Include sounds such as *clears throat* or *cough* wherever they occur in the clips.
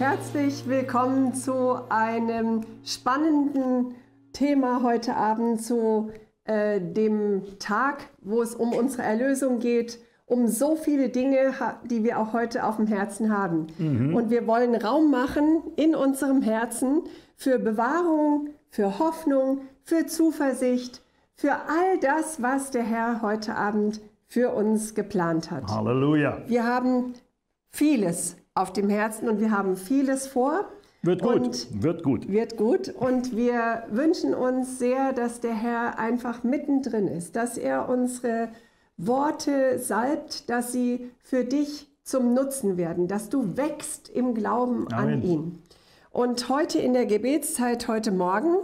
Herzlich willkommen zu einem spannenden Thema heute Abend, zu äh, dem Tag, wo es um unsere Erlösung geht, um so viele Dinge, die wir auch heute auf dem Herzen haben. Mhm. Und wir wollen Raum machen in unserem Herzen für Bewahrung, für Hoffnung, für Zuversicht, für all das, was der Herr heute Abend für uns geplant hat. Halleluja. Wir haben vieles auf dem Herzen und wir haben vieles vor. Wird gut, wird gut. Wird gut. Und wir wünschen uns sehr, dass der Herr einfach mittendrin ist, dass er unsere Worte salbt, dass sie für dich zum Nutzen werden, dass du wächst im Glauben Amen. an ihn. Und heute in der Gebetszeit, heute Morgen,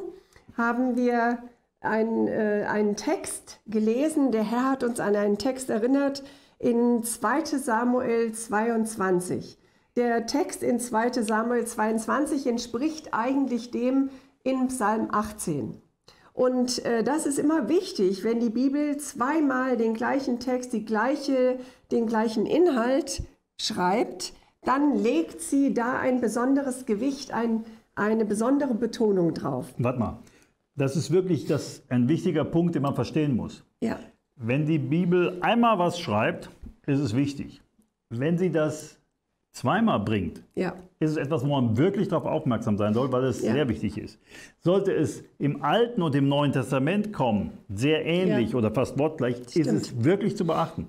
haben wir ein, äh, einen Text gelesen. Der Herr hat uns an einen Text erinnert in 2 Samuel 22. Der Text in 2 Samuel 22 entspricht eigentlich dem in Psalm 18. Und äh, das ist immer wichtig, wenn die Bibel zweimal den gleichen Text, die gleiche, den gleichen Inhalt schreibt, dann legt sie da ein besonderes Gewicht, ein, eine besondere Betonung drauf. Warte mal, das ist wirklich das, ein wichtiger Punkt, den man verstehen muss. Ja. Wenn die Bibel einmal was schreibt, ist es wichtig. Wenn sie das zweimal bringt, ja. ist es etwas, wo man wirklich darauf aufmerksam sein soll, weil es ja. sehr wichtig ist. Sollte es im Alten und im Neuen Testament kommen, sehr ähnlich ja. oder fast wortgleich, Stimmt. ist es wirklich zu beachten.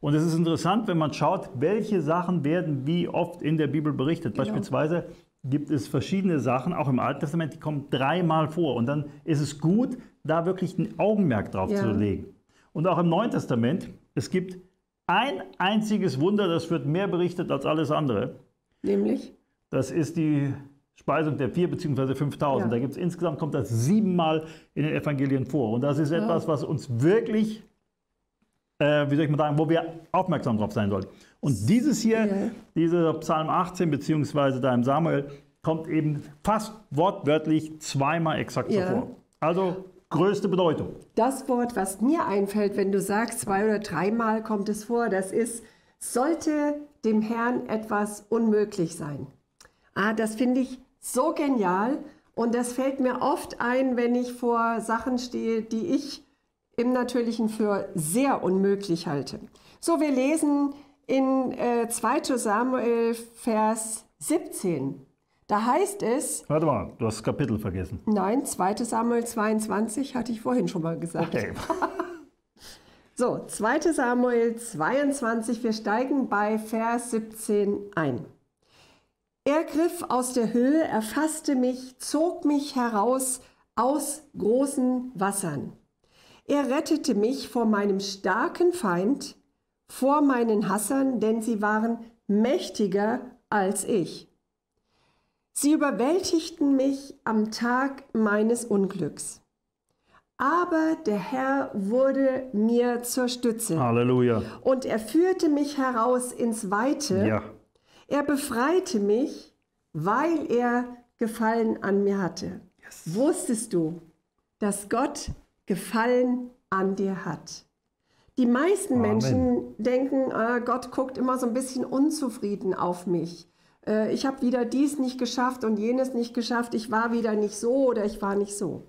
Und es ist interessant, wenn man schaut, welche Sachen werden wie oft in der Bibel berichtet. Genau. Beispielsweise gibt es verschiedene Sachen, auch im Alten Testament, die kommen dreimal vor. Und dann ist es gut, da wirklich ein Augenmerk drauf zu legen. Und auch im Neuen Testament, es gibt ein einziges Wunder, das wird mehr berichtet als alles andere. Nämlich? Das ist die Speisung der vier bzw. 5000. Ja. Da gibt es insgesamt, kommt das siebenmal in den Evangelien vor. Und das ist ja. etwas, was uns wirklich, äh, wie soll ich mal sagen, wo wir aufmerksam drauf sein sollen. Und dieses hier, ja. dieser Psalm 18 bzw. da im Samuel, kommt eben fast wortwörtlich zweimal exakt so vor. Also größte Bedeutung. Das Wort, was mir einfällt, wenn du sagst, zwei oder dreimal kommt es vor, das ist, sollte dem Herrn etwas unmöglich sein. Ah, das finde ich so genial und das fällt mir oft ein, wenn ich vor Sachen stehe, die ich im Natürlichen für sehr unmöglich halte. So, wir lesen in äh, 2 Samuel, Vers 17. Da heißt es. Warte mal, du hast das Kapitel vergessen. Nein, 2 Samuel 22 hatte ich vorhin schon mal gesagt. Okay. *laughs* so, 2 Samuel 22, wir steigen bei Vers 17 ein. Er griff aus der Höhe, erfasste mich, zog mich heraus aus großen Wassern. Er rettete mich vor meinem starken Feind, vor meinen Hassern, denn sie waren mächtiger als ich. Sie überwältigten mich am Tag meines Unglücks. Aber der Herr wurde mir zur Stütze. Halleluja. Und er führte mich heraus ins Weite. Ja. Er befreite mich, weil er Gefallen an mir hatte. Yes. Wusstest du, dass Gott Gefallen an dir hat? Die meisten Amen. Menschen denken, ah, Gott guckt immer so ein bisschen unzufrieden auf mich. Äh, ich habe wieder dies nicht geschafft und jenes nicht geschafft, ich war wieder nicht so oder ich war nicht so.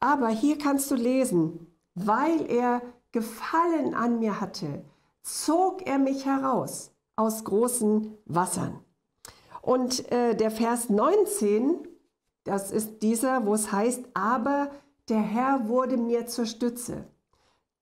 Aber hier kannst du lesen, weil er Gefallen an mir hatte, zog er mich heraus aus großen Wassern. Und äh, der Vers 19, das ist dieser, wo es heißt, aber der Herr wurde mir zur Stütze.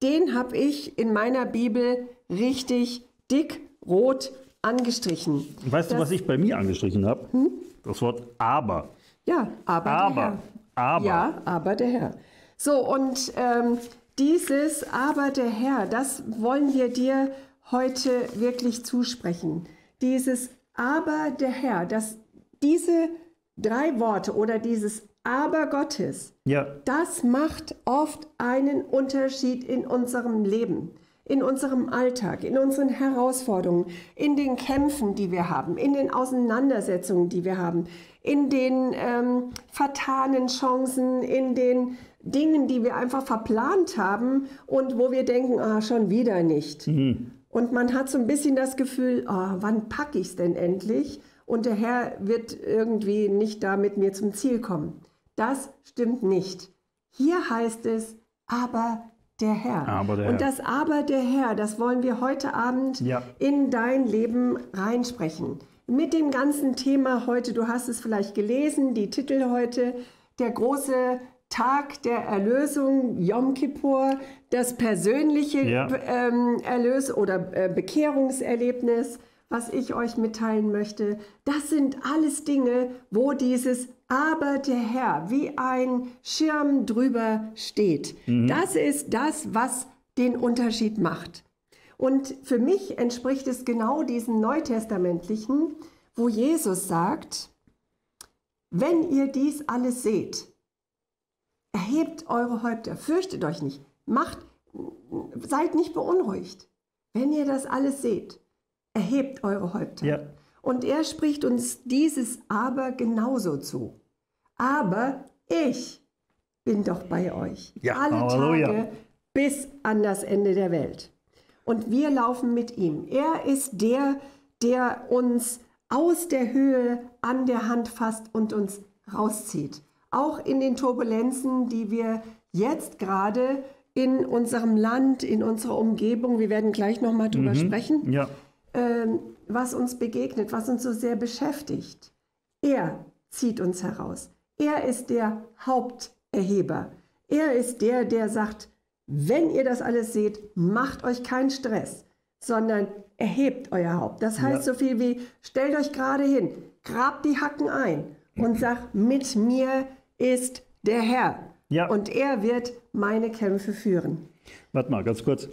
Den habe ich in meiner Bibel richtig dick rot angestrichen. Weißt das, du, was ich bei mir angestrichen habe? Hm? Das Wort aber. Ja, aber, aber der Herr. Aber. Ja, aber der Herr. So, und ähm, dieses Aber der Herr, das wollen wir dir heute wirklich zusprechen. Dieses Aber der Herr, dass diese drei Worte oder dieses Aber Gottes, ja. das macht oft einen Unterschied in unserem Leben in unserem Alltag, in unseren Herausforderungen, in den Kämpfen, die wir haben, in den Auseinandersetzungen, die wir haben, in den ähm, vertanen Chancen, in den Dingen, die wir einfach verplant haben und wo wir denken, ah, schon wieder nicht. Mhm. Und man hat so ein bisschen das Gefühl, oh, wann packe ich es denn endlich? und der Herr wird irgendwie nicht da mit mir zum Ziel kommen. Das stimmt nicht. Hier heißt es, aber der Herr. Aber der und Herr. das Aber der Herr, das wollen wir heute Abend Ja. in dein Leben reinsprechen. Mit dem ganzen Thema heute, du hast es vielleicht gelesen, die Titel heute, der große Tag der Erlösung, Yom Kippur, das persönliche Ja. ähm, Erlös- oder äh, Bekehrungserlebnis, was ich euch mitteilen möchte. Das sind alles Dinge, wo dieses Aber der Herr wie ein Schirm drüber steht. Das ist das, was den Unterschied macht. Und für mich entspricht es genau diesem neutestamentlichen, wo Jesus sagt, wenn ihr dies alles seht, erhebt eure Häupter, fürchtet euch nicht, macht, seid nicht beunruhigt. Wenn ihr das alles seht, erhebt eure Häupter. Ja. Und er spricht uns dieses Aber genauso zu. Aber ich bin doch bei euch. Ja, Alle Halleluja. Tage bis an das Ende der Welt. Und wir laufen mit ihm. Er ist der, der uns aus der Höhe an der Hand fasst und uns rauszieht. Auch in den Turbulenzen, die wir jetzt gerade in unserem Land, in unserer Umgebung, wir werden gleich nochmal drüber sprechen, Ja. ähm, was uns begegnet, was uns so sehr beschäftigt. Er zieht uns heraus. Er ist der Haupterheber. Er ist der, der sagt, wenn ihr das alles seht, macht euch keinen Stress, sondern erhebt euer Haupt. Das heißt Ja. so viel wie, stellt euch gerade hin, grabt die Hacken ein und *clears throat* sagt, mit mir ist der Herr. Ja. Und er wird meine Kämpfe führen. Warte mal, ganz kurz.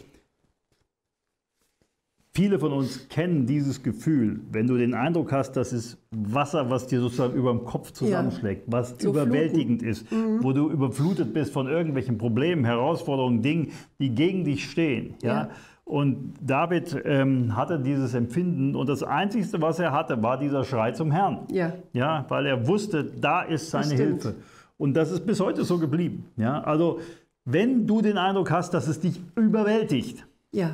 Viele von uns kennen dieses Gefühl, wenn du den Eindruck hast, das ist Wasser, was dir sozusagen über dem Kopf zusammenschlägt, was So überwältigend ist, wo du überflutet bist von irgendwelchen Problemen, Herausforderungen, Dingen, die gegen dich stehen. Ja? Ja. Und David ähm, hatte dieses Empfinden und das Einzige, was er hatte, war dieser Schrei zum Herrn. Ja. Ja, weil er wusste, da ist seine. Hilfe. Und das ist bis heute so geblieben. Ja, also wenn du den Eindruck hast, dass es dich überwältigt, Ja,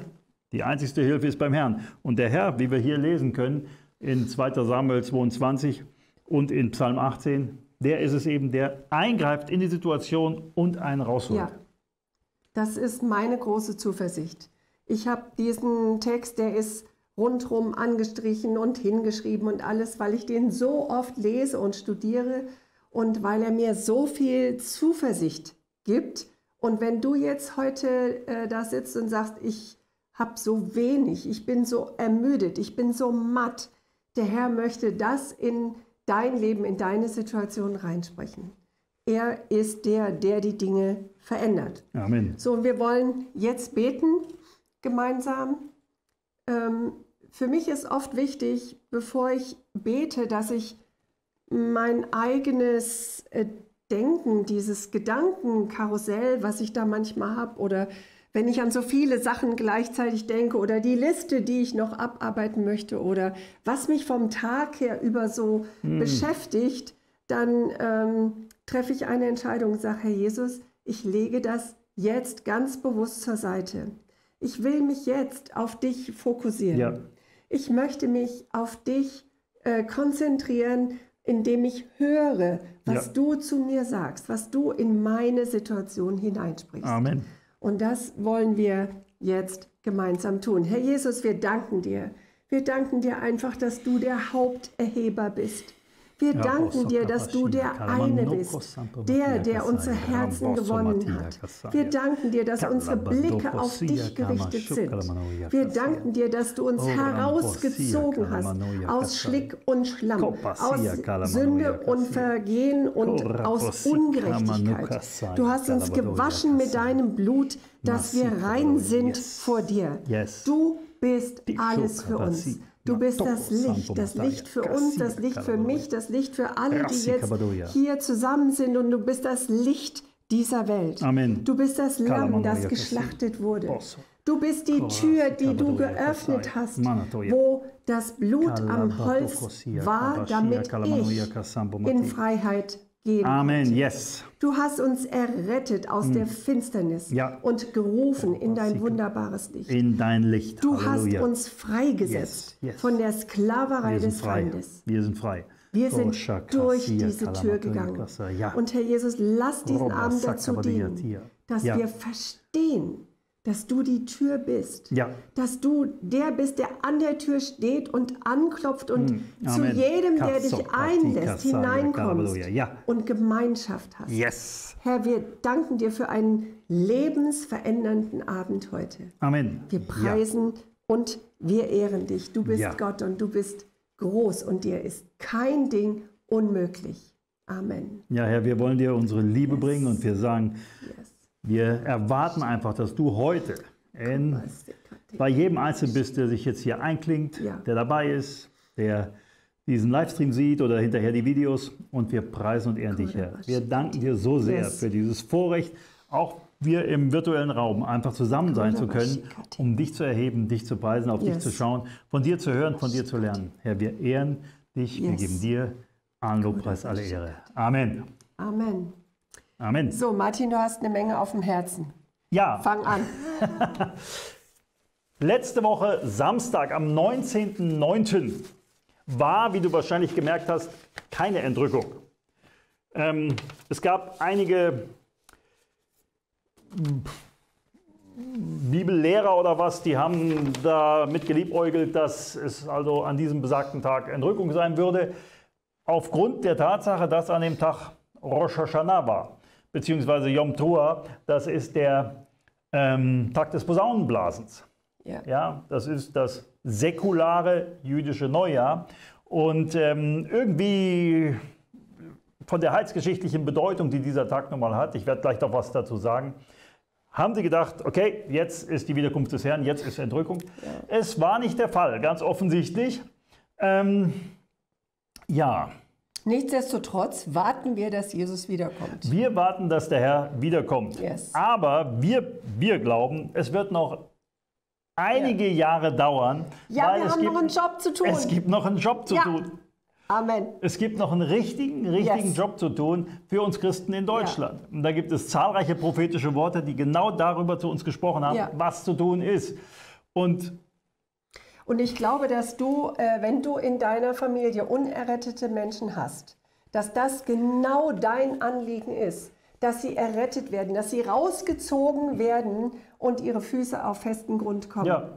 die einzigste Hilfe ist beim Herrn. Und der Herr, wie wir hier lesen können, in 2 Samuel 22 und in Psalm 18, der ist es eben, der eingreift in die Situation und einen rausholt. Ja, das ist meine große Zuversicht. Ich habe diesen Text, der ist rundherum angestrichen und hingeschrieben und alles, weil ich den so oft lese und studiere und weil er mir so viel Zuversicht gibt. Und wenn du jetzt heute äh, da sitzt und sagst, ich habe so wenig, ich bin so ermüdet, ich bin so matt, der Herr möchte das in dein Leben, in deine Situation reinsprechen. Er ist der, der die Dinge verändert. Amen. So, und wir wollen jetzt beten gemeinsam. Ähm, für mich ist oft wichtig, bevor ich bete, dass ich mein eigenes äh, Denken, dieses Gedankenkarussell, was ich da manchmal habe, oder wenn ich an so viele Sachen gleichzeitig denke, oder die Liste, die ich noch abarbeiten möchte, oder was mich vom Tag her über so beschäftigt, dann ähm, treffe ich eine Entscheidung und sage, Herr Jesus, ich lege das jetzt ganz bewusst zur Seite. Ich will mich jetzt auf dich fokussieren. Ja. Ich möchte mich auf dich äh, konzentrieren, indem ich höre, was Ja. du zu mir sagst, was du in meine Situation hineinsprichst. Amen. Und das wollen wir jetzt gemeinsam tun. Herr Jesus, wir danken dir. Wir danken dir einfach, dass du der Haupterheber bist. Wir danken dir, dass du der eine bist, der, der unsere Herzen gewonnen hat. Wir danken dir, dass unsere Blicke auf dich gerichtet sind. Wir danken dir, dass du uns Oh, herausgezogen hast aus. Schlick und Schlamm, aus Sünde und. Vergehen und aus Ungerechtigkeit. Du hast uns gewaschen mit deinem Blut, dass wir rein sind vor dir. Du bist alles für uns. Du bist das Licht, das. Licht für uns, das Licht für mich, das Licht für alle, die jetzt hier zusammen sind und du bist das Licht dieser Welt. Amen. Du bist das Lamm, das geschlachtet wurde. Du bist die Tür, die du geöffnet hast, wo das Blut am Holz war, damit ich in. Freiheit gehen Amen, yes. Du hast uns errettet aus der Finsternis Ja. und gerufen in dein wunderbares Licht. In dein Licht. Du hast Halleluja. uns freigesetzt Yes, yes. von der Sklaverei sind des frei. Feindes. Wir sind frei. Wir sind Rosha durch diese Tür gegangen. Und Herr Jesus, lass diesen Abend dazu dienen, dass wir verstehen, dass du die Tür bist. Ja. Dass du der bist, der an der Tür steht und anklopft und zu Hm. Amen. jedem, der dich einlässt, hineinkommst. Ja. und Gemeinschaft hast. Yes. Herr, wir danken dir für einen lebensverändernden Abend heute. Amen. Wir preisen und wir ehren dich. Du bist Ja. Gott und du bist groß und dir ist kein Ding unmöglich. Amen. Ja. ja, Herr, wir wollen dir unsere Liebe bringen und wir sagen, Yes. Wir erwarten einfach, dass du heute in, bei jedem Einzelnen bist, der sich jetzt hier einklingt, Ja. der dabei ist, der diesen Livestream sieht oder hinterher die Videos und wir preisen und ehren dich, Herr. Wir danken dir so sehr für dieses Vorrecht, auch wir im virtuellen Raum einfach zusammen sein zu können, um dich zu erheben, dich zu preisen, auf dich zu schauen, von dir zu hören, von dir zu lernen. Herr, wir ehren dich, wir geben dir allen Lobpreis, alle Ehre. Amen. Amen. Amen. So, Martin, du hast eine Menge auf dem Herzen. Ja, Fang an. *laughs* Letzte Woche Samstag am 19.09. war, wie du wahrscheinlich gemerkt hast, keine Entrückung. Ähm, es gab einige Bibellehrer oder was, die haben damit geliebäugelt, dass es also an diesem besagten Tag Entrückung sein würde, aufgrund der Tatsache, dass an dem Tag Rosh Hashanah war, beziehungsweise Yom Teruah, das ist der ähm, Tag des Posaunenblasens. Ja. Ja, das ist das säkulare jüdische Neujahr. Und ähm, irgendwie von der heilsgeschichtlichen Bedeutung, die dieser Tag nun mal hat, ich werde gleich noch was dazu sagen, haben sie gedacht, okay, jetzt ist die Wiederkunft des Herrn, jetzt ist Entrückung. Es war nicht der Fall, ganz offensichtlich. Ähm, ja, Nichtsdestotrotz warten wir, dass Jesus wiederkommt. wir warten, dass der Herr wiederkommt. Yes. Aber wir, wir glauben, es wird noch einige Jahre dauern. Ja, wir haben gibt, noch einen Job zu tun. Es gibt noch einen Job zu Ja. tun. Amen. Es gibt noch einen richtigen, richtigen Yes. Job zu tun für uns Christen in Deutschland. Und da gibt es zahlreiche prophetische Worte, die genau darüber zu uns gesprochen haben, Ja. was zu tun ist. Und Und ich glaube, dass du, äh, wenn du in deiner Familie unerrettete Menschen hast, dass das genau dein Anliegen ist, dass sie errettet werden, dass sie rausgezogen werden und ihre Füße auf festen Grund kommen. ja,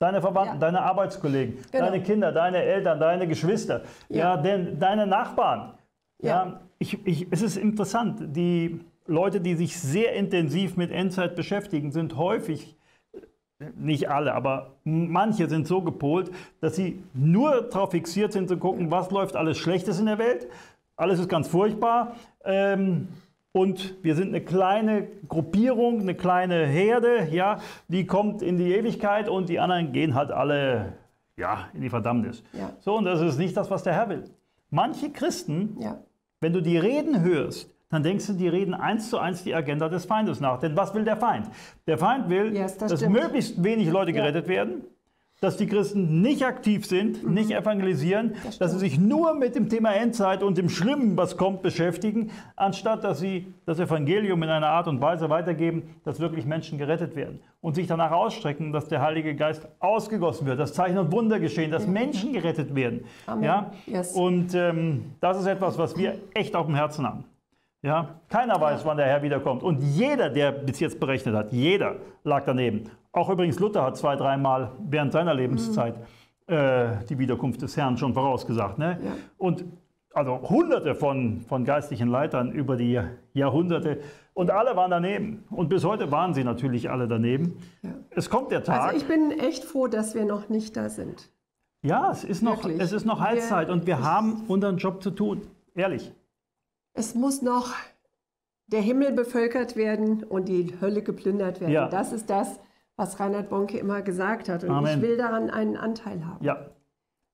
deine Verwandten, Ja. deine Arbeitskollegen, Genau. deine Kinder, deine Eltern, deine Geschwister, ja. Ja. denn, deine Nachbarn. Ja. Ja. ich, ich, es ist interessant, die Leute, die sich sehr intensiv mit Endzeit beschäftigen, sind häufig nicht alle, aber manche sind so gepolt, dass sie nur darauf fixiert sind zu gucken, was läuft alles Schlechtes in der Welt. Alles ist ganz furchtbar. Ähm, und wir sind eine kleine Gruppierung, eine kleine Herde, ja, die kommt in die Ewigkeit und die anderen gehen halt alle ja, in die Verdammnis. Ja. So, und das ist nicht das, was der Herr will. Manche Christen Ja. wenn du die Reden hörst, dann denkst du, die reden eins zu eins die Agenda des Feindes nach. Denn was will der Feind? Der Feind will, Yes, das dass stimmt. möglichst wenig Leute Ja. gerettet werden, dass die Christen nicht aktiv sind, Mhm. nicht evangelisieren, dass sie sich nur mit dem Thema Endzeit und dem Schlimmen, was kommt, beschäftigen, anstatt dass sie das Evangelium in einer Art und Weise weitergeben, dass wirklich Menschen gerettet werden und sich danach ausstrecken, dass der Heilige Geist ausgegossen wird, dass Zeichen und Wunder geschehen, dass Menschen gerettet werden. Amen. Ja? Yes. Und ähm, das ist etwas, was wir echt auf dem Herzen haben. Ja? Keiner weiß, wann der Herr wiederkommt. Und jeder, der bis jetzt berechnet hat, jeder lag daneben. Auch übrigens Luther hat zwei, dreimal während seiner Lebenszeit äh, die Wiederkunft des Herrn schon vorausgesagt. Ne? Ja. Und also hunderte von, von geistlichen Leitern über die Jahrhunderte und alle waren daneben. Und bis heute waren sie natürlich alle daneben. Ja. Es kommt der Tag. Also ich bin echt froh, dass wir noch nicht da sind. ja, es ist, noch, Wirklich. es ist noch Wir- und wir haben unseren Job zu tun. Ehrlich. Es muss noch der Himmel bevölkert werden und die Hölle geplündert werden. Ja. Das ist das, was Reinhard Bonke immer gesagt hat. Und Amen. ich will daran einen Anteil haben. Ja.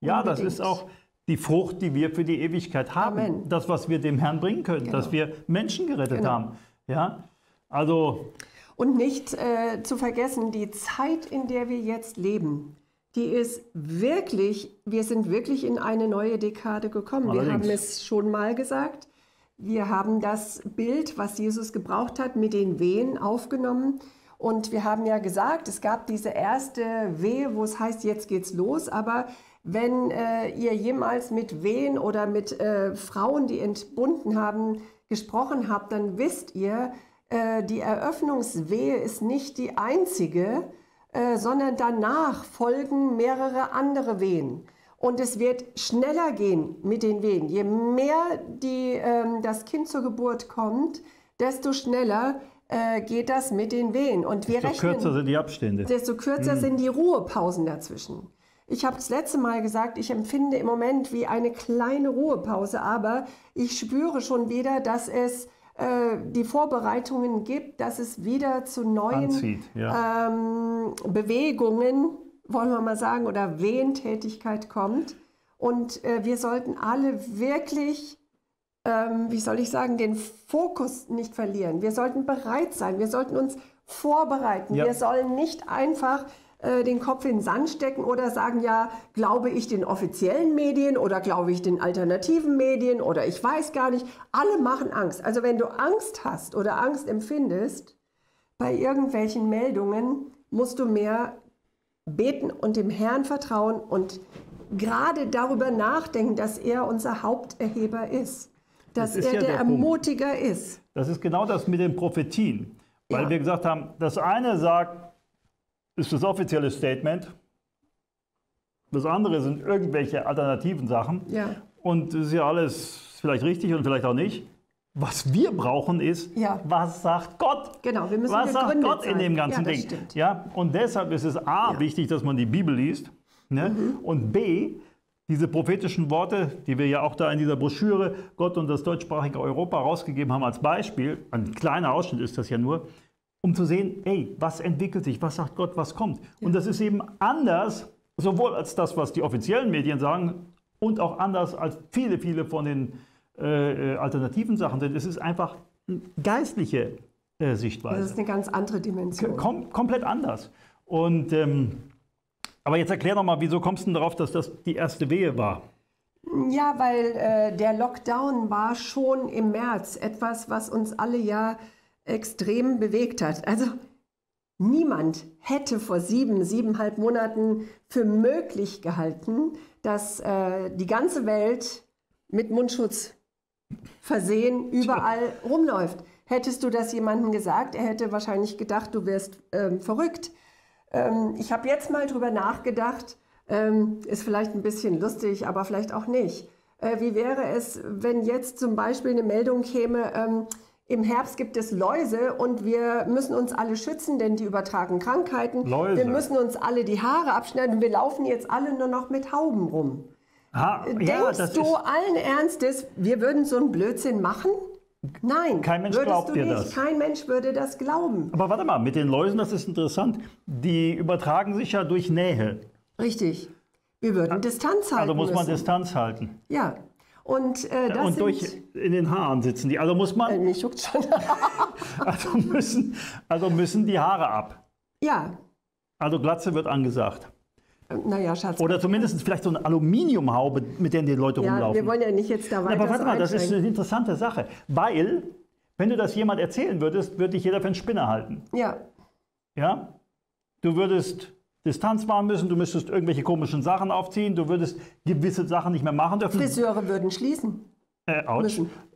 Ja, das ist auch die Frucht, die wir für die Ewigkeit haben. Amen. Das, was wir dem Herrn bringen können, dass wir Menschen gerettet Genau. haben. Ja, also Und nicht äh, zu vergessen, die Zeit, in der wir jetzt leben, die ist wirklich, wir sind wirklich in eine neue Dekade gekommen. Wir Allerdings. haben es schon mal gesagt. Wir haben das Bild, was Jesus gebraucht hat, mit den Wehen aufgenommen. Und wir haben ja gesagt, es gab diese erste Wehe, wo es heißt, jetzt geht's los. Aber wenn äh, ihr jemals mit Wehen oder mit äh, Frauen, die entbunden haben, gesprochen habt, dann wisst ihr, äh, die Eröffnungswehe ist nicht die einzige, äh, sondern danach folgen mehrere andere Wehen. Und es wird schneller gehen mit den Wehen. Je mehr die, ähm, das Kind zur Geburt kommt, desto schneller äh, geht das mit den Wehen. Und wir desto rechnen, kürzer sind die Abstände. Desto kürzer mhm. sind die Ruhepausen dazwischen. Ich habe das letzte Mal gesagt, ich empfinde im Moment wie eine kleine Ruhepause, aber ich spüre schon wieder, dass es äh, die Vorbereitungen gibt, dass es wieder zu neuen Anzieht, ja. ähm, Bewegungen, wollen wir mal sagen, oder Wehentätigkeit kommt. Und äh, wir sollten alle wirklich, ähm, wie soll ich sagen, den Fokus nicht verlieren. Wir sollten bereit sein, wir sollten uns vorbereiten. Ja. Wir sollen nicht einfach äh, den Kopf in den Sand stecken oder sagen, ja, glaube ich den offiziellen Medien oder glaube ich den alternativen Medien oder ich weiß gar nicht. Alle machen Angst. Also wenn du Angst hast oder Angst empfindest bei irgendwelchen Meldungen, musst du mehr beten und dem Herrn vertrauen und gerade darüber nachdenken, dass er unser Haupterheber ist, dass ist er ja der, der Ermutiger ist. Das ist genau das mit den Prophetien, weil ja. wir gesagt haben, das eine sagt, ist das offizielle Statement. Das andere sind irgendwelche alternativen Sachen. Ja. Und das ist ja alles vielleicht richtig und vielleicht auch nicht. Was wir brauchen ist, ja. was sagt Gott? Genau, wir müssen Was sagt Gott sein. in dem ganzen ja, Ding? Stimmt. Ja, und deshalb ist es A, ja. wichtig, dass man die Bibel liest. Ne? Mhm. Und B, diese prophetischen Worte, die wir ja auch da in dieser Broschüre Gott und das deutschsprachige Europa rausgegeben haben als Beispiel, ein kleiner Ausschnitt ist das ja nur, um zu sehen, ey, was entwickelt sich, was sagt Gott, was kommt. Ja. Und das ist eben anders, sowohl als das, was die offiziellen Medien sagen, und auch anders als viele, viele von den äh, äh alternativen Sachen sind. Es ist einfach geistliche äh, Sichtweise. Das ist eine ganz andere Dimension. Kom komplett anders. Und, ähm, aber jetzt erklär doch mal, wieso kommst du denn darauf, dass das die erste Wehe war? Ja, weil äh, der Lockdown war schon im März etwas, was uns alle ja extrem bewegt hat. Also niemand hätte vor sieben, siebeneinhalb Monaten für möglich gehalten, dass äh, die ganze Welt mit Mundschutz versehen überall rumläuft. Hättest du das jemandem gesagt, er hätte wahrscheinlich gedacht, du wärst ähm, verrückt. Ähm, ich habe jetzt mal drüber nachgedacht, ähm, ist vielleicht ein bisschen lustig, aber vielleicht auch nicht. Äh, wie wäre es, wenn jetzt zum Beispiel eine Meldung käme, ähm, im Herbst gibt es Läuse und wir müssen uns alle schützen, denn die übertragen Krankheiten. Läuse. Wir müssen uns alle die Haare abschneiden und wir laufen jetzt alle nur noch mit Hauben rum. Ha, Denkst ja, du allen Ernstes, wir würden so einen Blödsinn machen? Nein, kein Mensch glaubt dir das. Kein Mensch würde das glauben. Aber warte mal, mit den Läusen, das ist interessant. Die übertragen sich ja durch Nähe. Richtig. Wir würden Distanz halten. Also muss man müssen. Distanz halten. Ja. Und, äh, das und durch in den Haaren sitzen die. Also muss man. Äh, mich juckt schon. *laughs* also, müssen, also müssen die Haare ab. Ja. Also Glatze wird angesagt. Naja, Schatz. Oder zumindest vielleicht so eine Aluminiumhaube, mit der die Leute ja, rumlaufen. Wir wollen ja nicht jetzt da weiter. Aber warte mal, das ist eine interessante Sache. Weil, wenn du das jemand erzählen würdest, würde dich jeder für einen Spinner halten. Ja. Ja? Du würdest Distanz wahren müssen, du müsstest irgendwelche komischen Sachen aufziehen, du würdest gewisse Sachen nicht mehr machen dürfen. Friseure würden schließen. Äh,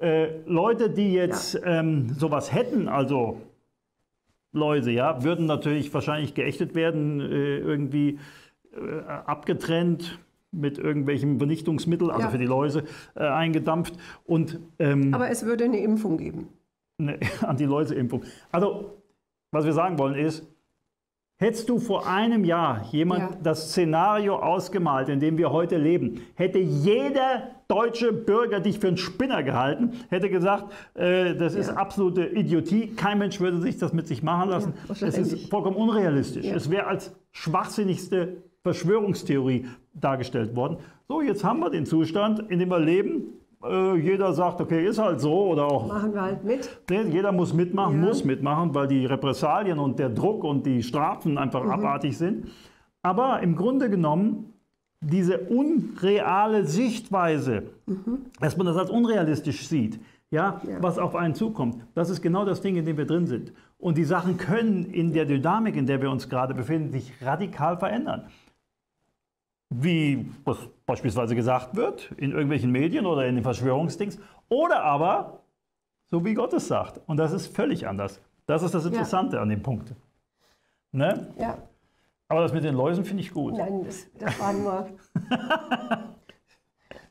äh, Leute, die jetzt ja. ähm, sowas hätten, also Läuse, ja, würden natürlich wahrscheinlich geächtet werden, äh, irgendwie abgetrennt mit irgendwelchen Vernichtungsmitteln, also ja. für die Läuse äh, eingedampft. Und, ähm, Aber es würde eine Impfung geben. Eine *laughs* Anti-Läuse-Impfung. Also, was wir sagen wollen ist, Hättest du vor einem Jahr jemand ja. das Szenario ausgemalt, in dem wir heute leben, hätte jeder deutsche Bürger dich für einen Spinner gehalten, hätte gesagt, äh, das ja. ist absolute Idiotie, kein Mensch würde sich das mit sich machen lassen. Es ist vollkommen unrealistisch. Es wäre als schwachsinnigste Verschwörungstheorie dargestellt worden. So, jetzt haben wir den Zustand, in dem wir leben äh, jeder sagt, okay, ist halt so oder auch. Machen wir halt mit. Jeder muss mitmachen, ja. muss mitmachen, weil die Repressalien und der Druck und die Strafen einfach mhm. abartig sind. Aber im Grunde genommen, diese unreale Sichtweise, mhm. dass man das als unrealistisch sieht, ja, ja, was auf einen zukommt. Das ist genau das Ding, in dem wir drin sind. Und die Sachen können in der Dynamik, in der wir uns gerade befinden, sich radikal verändern. Wie was beispielsweise gesagt wird in irgendwelchen Medien oder in den Verschwörungsdings. Oder aber, so wie Gott es sagt. Und das ist völlig anders. Das ist das Interessante ja. an dem Punkt. Ne? Ja. Aber das mit den Läusen finde ich gut. Nein, das, das war nur. *laughs*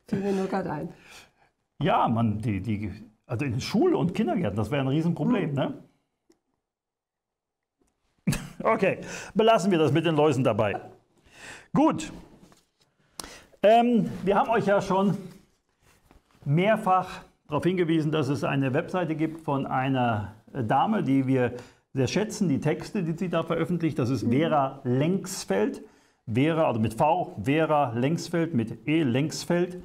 fiel mir nur gerade ein. Ja, man, die, die, also in Schule und Kindergärten, das wäre ein Riesenproblem, hm. ne? *laughs* Okay, belassen wir das mit den Läusen dabei. Gut. Ähm, wir haben euch ja schon mehrfach darauf hingewiesen, dass es eine Webseite gibt von einer Dame, die wir sehr schätzen, die Texte, die sie da veröffentlicht. Das ist mhm. Vera Lengsfeld. Vera, also mit V, Vera Lengsfeld, mit E Lengsfeld.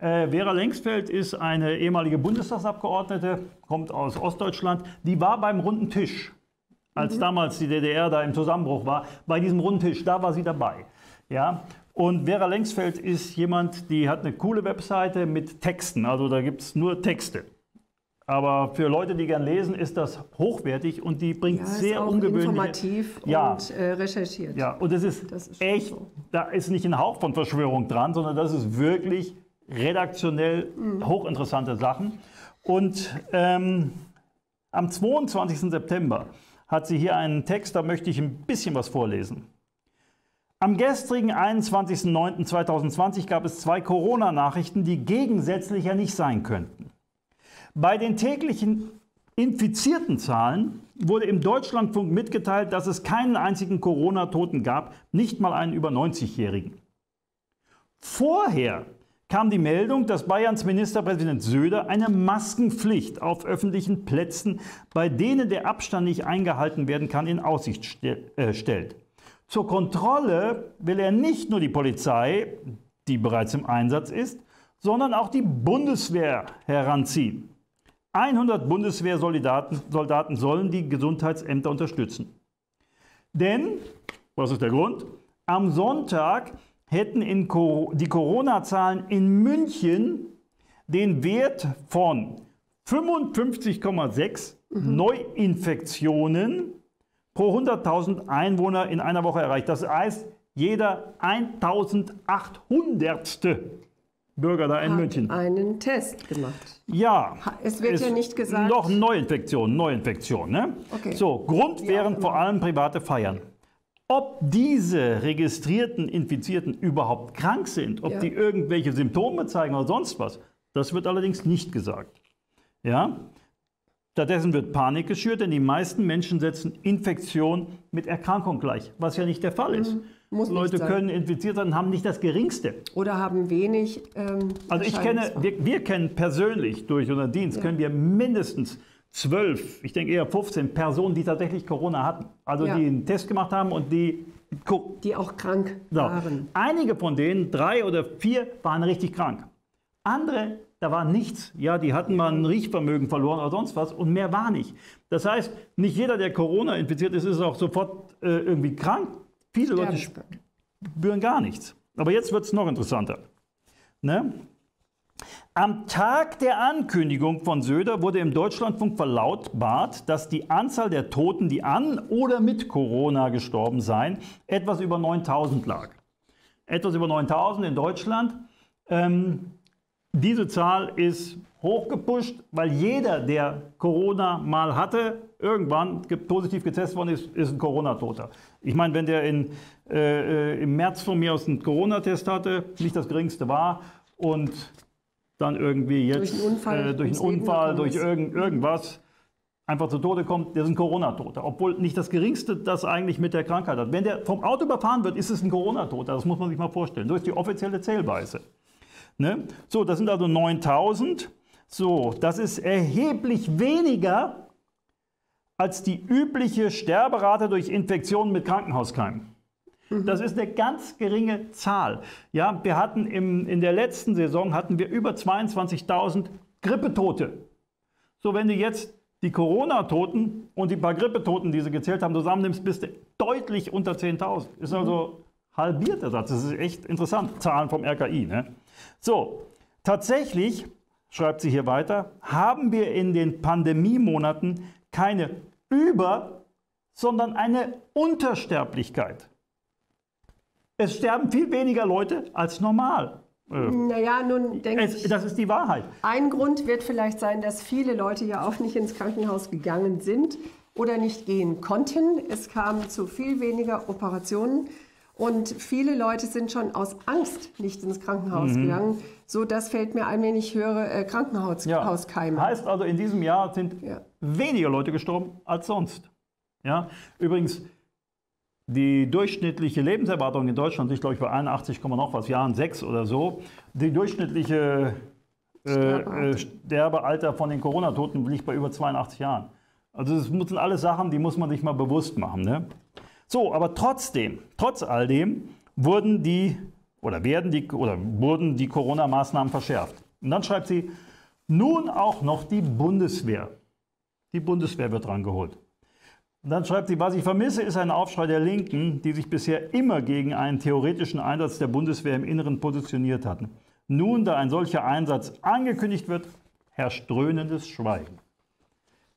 Äh, Vera Lengsfeld ist eine ehemalige Bundestagsabgeordnete, kommt aus Ostdeutschland. Die war beim runden Tisch, als mhm. damals die DDR da im Zusammenbruch war. Bei diesem runden Tisch, da war sie dabei. Ja? Und Vera Lengsfeld ist jemand, die hat eine coole Webseite mit Texten. Also da gibt es nur Texte. Aber für Leute, die gern lesen, ist das hochwertig und die bringt ja, sehr ist ungewöhnliche. Informativ ja, und äh, recherchiert. Ja, und es ist, ist echt, so. da ist nicht ein Hauch von Verschwörung dran, sondern das ist wirklich redaktionell mhm. hochinteressante Sachen. Und ähm, am 22. September hat sie hier einen Text, da möchte ich ein bisschen was vorlesen. Am gestrigen 21.09.2020 gab es zwei Corona-Nachrichten, die gegensätzlicher nicht sein könnten. Bei den täglichen infizierten Zahlen wurde im Deutschlandfunk mitgeteilt, dass es keinen einzigen Corona-Toten gab, nicht mal einen über 90-Jährigen. Vorher kam die Meldung, dass Bayerns Ministerpräsident Söder eine Maskenpflicht auf öffentlichen Plätzen, bei denen der Abstand nicht eingehalten werden kann, in Aussicht äh, stellt. Zur Kontrolle will er nicht nur die Polizei, die bereits im Einsatz ist, sondern auch die Bundeswehr heranziehen. 100 Bundeswehrsoldaten Soldaten sollen die Gesundheitsämter unterstützen. Denn, was ist der Grund? Am Sonntag hätten in die Corona-Zahlen in München den Wert von 55,6 mhm. Neuinfektionen pro 100.000 Einwohner in einer Woche erreicht. Das heißt, jeder 1800. Bürger da in Hat München. einen Test gemacht. Ja. Es wird ja nicht gesagt. Noch Neuinfektion, Neuinfektion. Ne? Okay. So, Grund ja, wären vor allem private Feiern. Ob diese registrierten Infizierten überhaupt krank sind, ob ja. die irgendwelche Symptome zeigen oder sonst was, das wird allerdings nicht gesagt. Ja? Stattdessen wird Panik geschürt, denn die meisten Menschen setzen Infektion mit Erkrankung gleich, was ja nicht der Fall ist. Mhm. Muss Leute können infiziert sein und haben nicht das Geringste. Oder haben wenig. Ähm, also ich kenne, wir, wir, kennen persönlich durch unseren Dienst, ja. können wir mindestens zwölf, ich denke eher 15 Personen, die tatsächlich Corona hatten. Also ja. die einen Test gemacht haben und die... Die auch krank so. waren. Einige von denen, drei oder vier, waren richtig krank. Andere da war nichts. Ja, die hatten mal ein Riechvermögen verloren oder sonst was und mehr war nicht. Das heißt, nicht jeder, der Corona infiziert ist, ist auch sofort äh, irgendwie krank. Viele Leute spüren gar nichts. Aber jetzt wird es noch interessanter. Ne? Am Tag der Ankündigung von Söder wurde im Deutschlandfunk verlautbart, dass die Anzahl der Toten, die an oder mit Corona gestorben seien, etwas über 9000 lag. Etwas über 9000 in Deutschland. Ähm, diese Zahl ist hochgepusht, weil jeder, der Corona mal hatte, irgendwann positiv getestet worden ist, ist ein Corona-Toter. Ich meine, wenn der in, äh, äh, im März von mir aus einen Corona-Test hatte, nicht das geringste war, und dann irgendwie jetzt durch einen Unfall, äh, durch, einen Unfall, durch irgend, irgendwas einfach zu Tode kommt, der ist ein Corona-Toter. Obwohl nicht das geringste das eigentlich mit der Krankheit hat. Wenn der vom Auto überfahren wird, ist es ein Corona-Toter. Das muss man sich mal vorstellen. So ist die offizielle Zählweise. Ne? So, das sind also 9000. So, das ist erheblich weniger als die übliche Sterberate durch Infektionen mit Krankenhauskeimen. Mhm. Das ist eine ganz geringe Zahl. Ja, wir hatten im, in der letzten Saison hatten wir über 22.000 Grippetote. So, wenn du jetzt die Corona-Toten und die paar Grippetoten, die sie gezählt haben, zusammennimmst, bist du deutlich unter 10.000. Ist also mhm. halbiert der Satz. Das ist echt interessant. Zahlen vom RKI. Ne? So, tatsächlich schreibt sie hier weiter, haben wir in den Pandemiemonaten keine Über- sondern eine Untersterblichkeit. Es sterben viel weniger Leute als normal. Äh, naja, nun denke ich. Das ist die Wahrheit. Ein Grund wird vielleicht sein, dass viele Leute ja auch nicht ins Krankenhaus gegangen sind oder nicht gehen konnten. Es kam zu viel weniger Operationen. Und viele Leute sind schon aus Angst nicht ins Krankenhaus mhm. gegangen. So, das fällt mir ein, wenn ich höre äh, Krankenhauskeime. Ja. Heißt also, in diesem Jahr sind ja. weniger Leute gestorben als sonst. Ja? Übrigens, die durchschnittliche Lebenserwartung in Deutschland liegt, glaube ich, bei 81, noch was Jahren, 6 oder so. Die durchschnittliche äh, äh, Sterbealter von den Corona-Toten liegt bei über 82 Jahren. Also das sind alles Sachen, die muss man sich mal bewusst machen. Ne? So, aber trotzdem, trotz all dem, wurden die oder werden die oder wurden die Corona-Maßnahmen verschärft. Und dann schreibt sie, nun auch noch die Bundeswehr. Die Bundeswehr wird rangeholt. Und dann schreibt sie, was ich vermisse, ist ein Aufschrei der Linken, die sich bisher immer gegen einen theoretischen Einsatz der Bundeswehr im Inneren positioniert hatten. Nun, da ein solcher Einsatz angekündigt wird, herrscht dröhnendes Schweigen.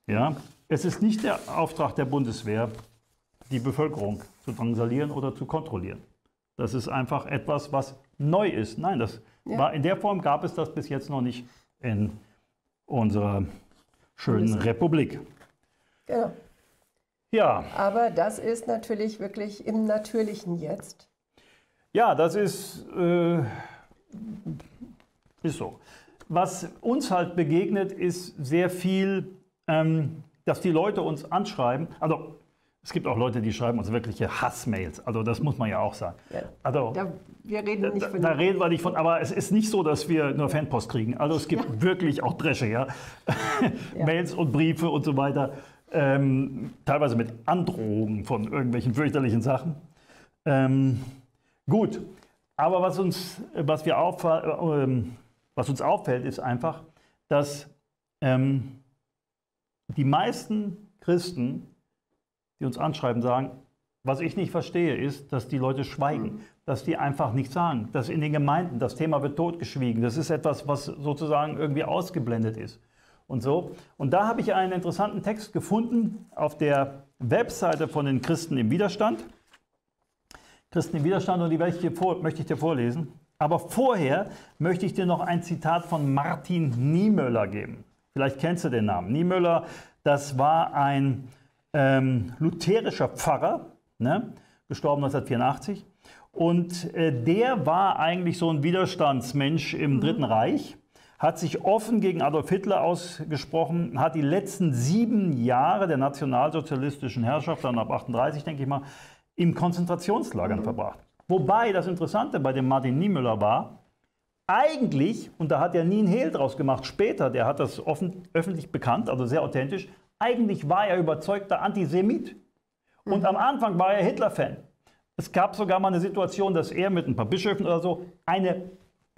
Ja, es ist nicht der Auftrag der Bundeswehr, die Bevölkerung zu drangsalieren oder zu kontrollieren. Das ist einfach etwas, was neu ist. Nein, das ja. war, in der Form gab es das bis jetzt noch nicht in unserer schönen Republik. Genau. Ja. Aber das ist natürlich wirklich im natürlichen Jetzt. Ja, das ist, äh, ist so. Was uns halt begegnet, ist sehr viel, ähm, dass die Leute uns anschreiben. Also es gibt auch Leute, die schreiben uns wirkliche Hassmails. Also das muss man ja auch sagen. Ja, also, da, wir reden nicht von. Da, da reden wir nicht von. Aber es ist nicht so, dass wir nur Fanpost kriegen. Also es gibt ja. *laughs* wirklich auch Dresche, ja? ja. Mails und Briefe und so weiter. Ähm, teilweise mit Androhungen von irgendwelchen fürchterlichen Sachen. Ähm, gut, aber was uns, was, wir auf, äh, was uns auffällt, ist einfach, dass ähm, die meisten Christen, die uns anschreiben, sagen, was ich nicht verstehe, ist, dass die Leute schweigen, mhm. dass die einfach nichts sagen, dass in den Gemeinden das Thema wird totgeschwiegen. Das ist etwas, was sozusagen irgendwie ausgeblendet ist und so. Und da habe ich einen interessanten Text gefunden auf der Webseite von den Christen im Widerstand. Christen im Widerstand und die ich dir vor, möchte ich dir vorlesen. Aber vorher möchte ich dir noch ein Zitat von Martin Niemöller geben. Vielleicht kennst du den Namen. Niemöller, das war ein ähm, lutherischer Pfarrer, ne? gestorben 1984. Und äh, der war eigentlich so ein Widerstandsmensch im mhm. Dritten Reich hat sich offen gegen Adolf Hitler ausgesprochen, hat die letzten sieben Jahre der nationalsozialistischen Herrschaft, dann ab 38 denke ich mal, im Konzentrationslagern mhm. verbracht. Wobei das Interessante bei dem Martin Niemöller war, eigentlich, und da hat er nie einen Hehl draus gemacht, später, der hat das offen, öffentlich bekannt, also sehr authentisch, eigentlich war er überzeugter Antisemit. Und mhm. am Anfang war er Hitler-Fan. Es gab sogar mal eine Situation, dass er mit ein paar Bischöfen oder so eine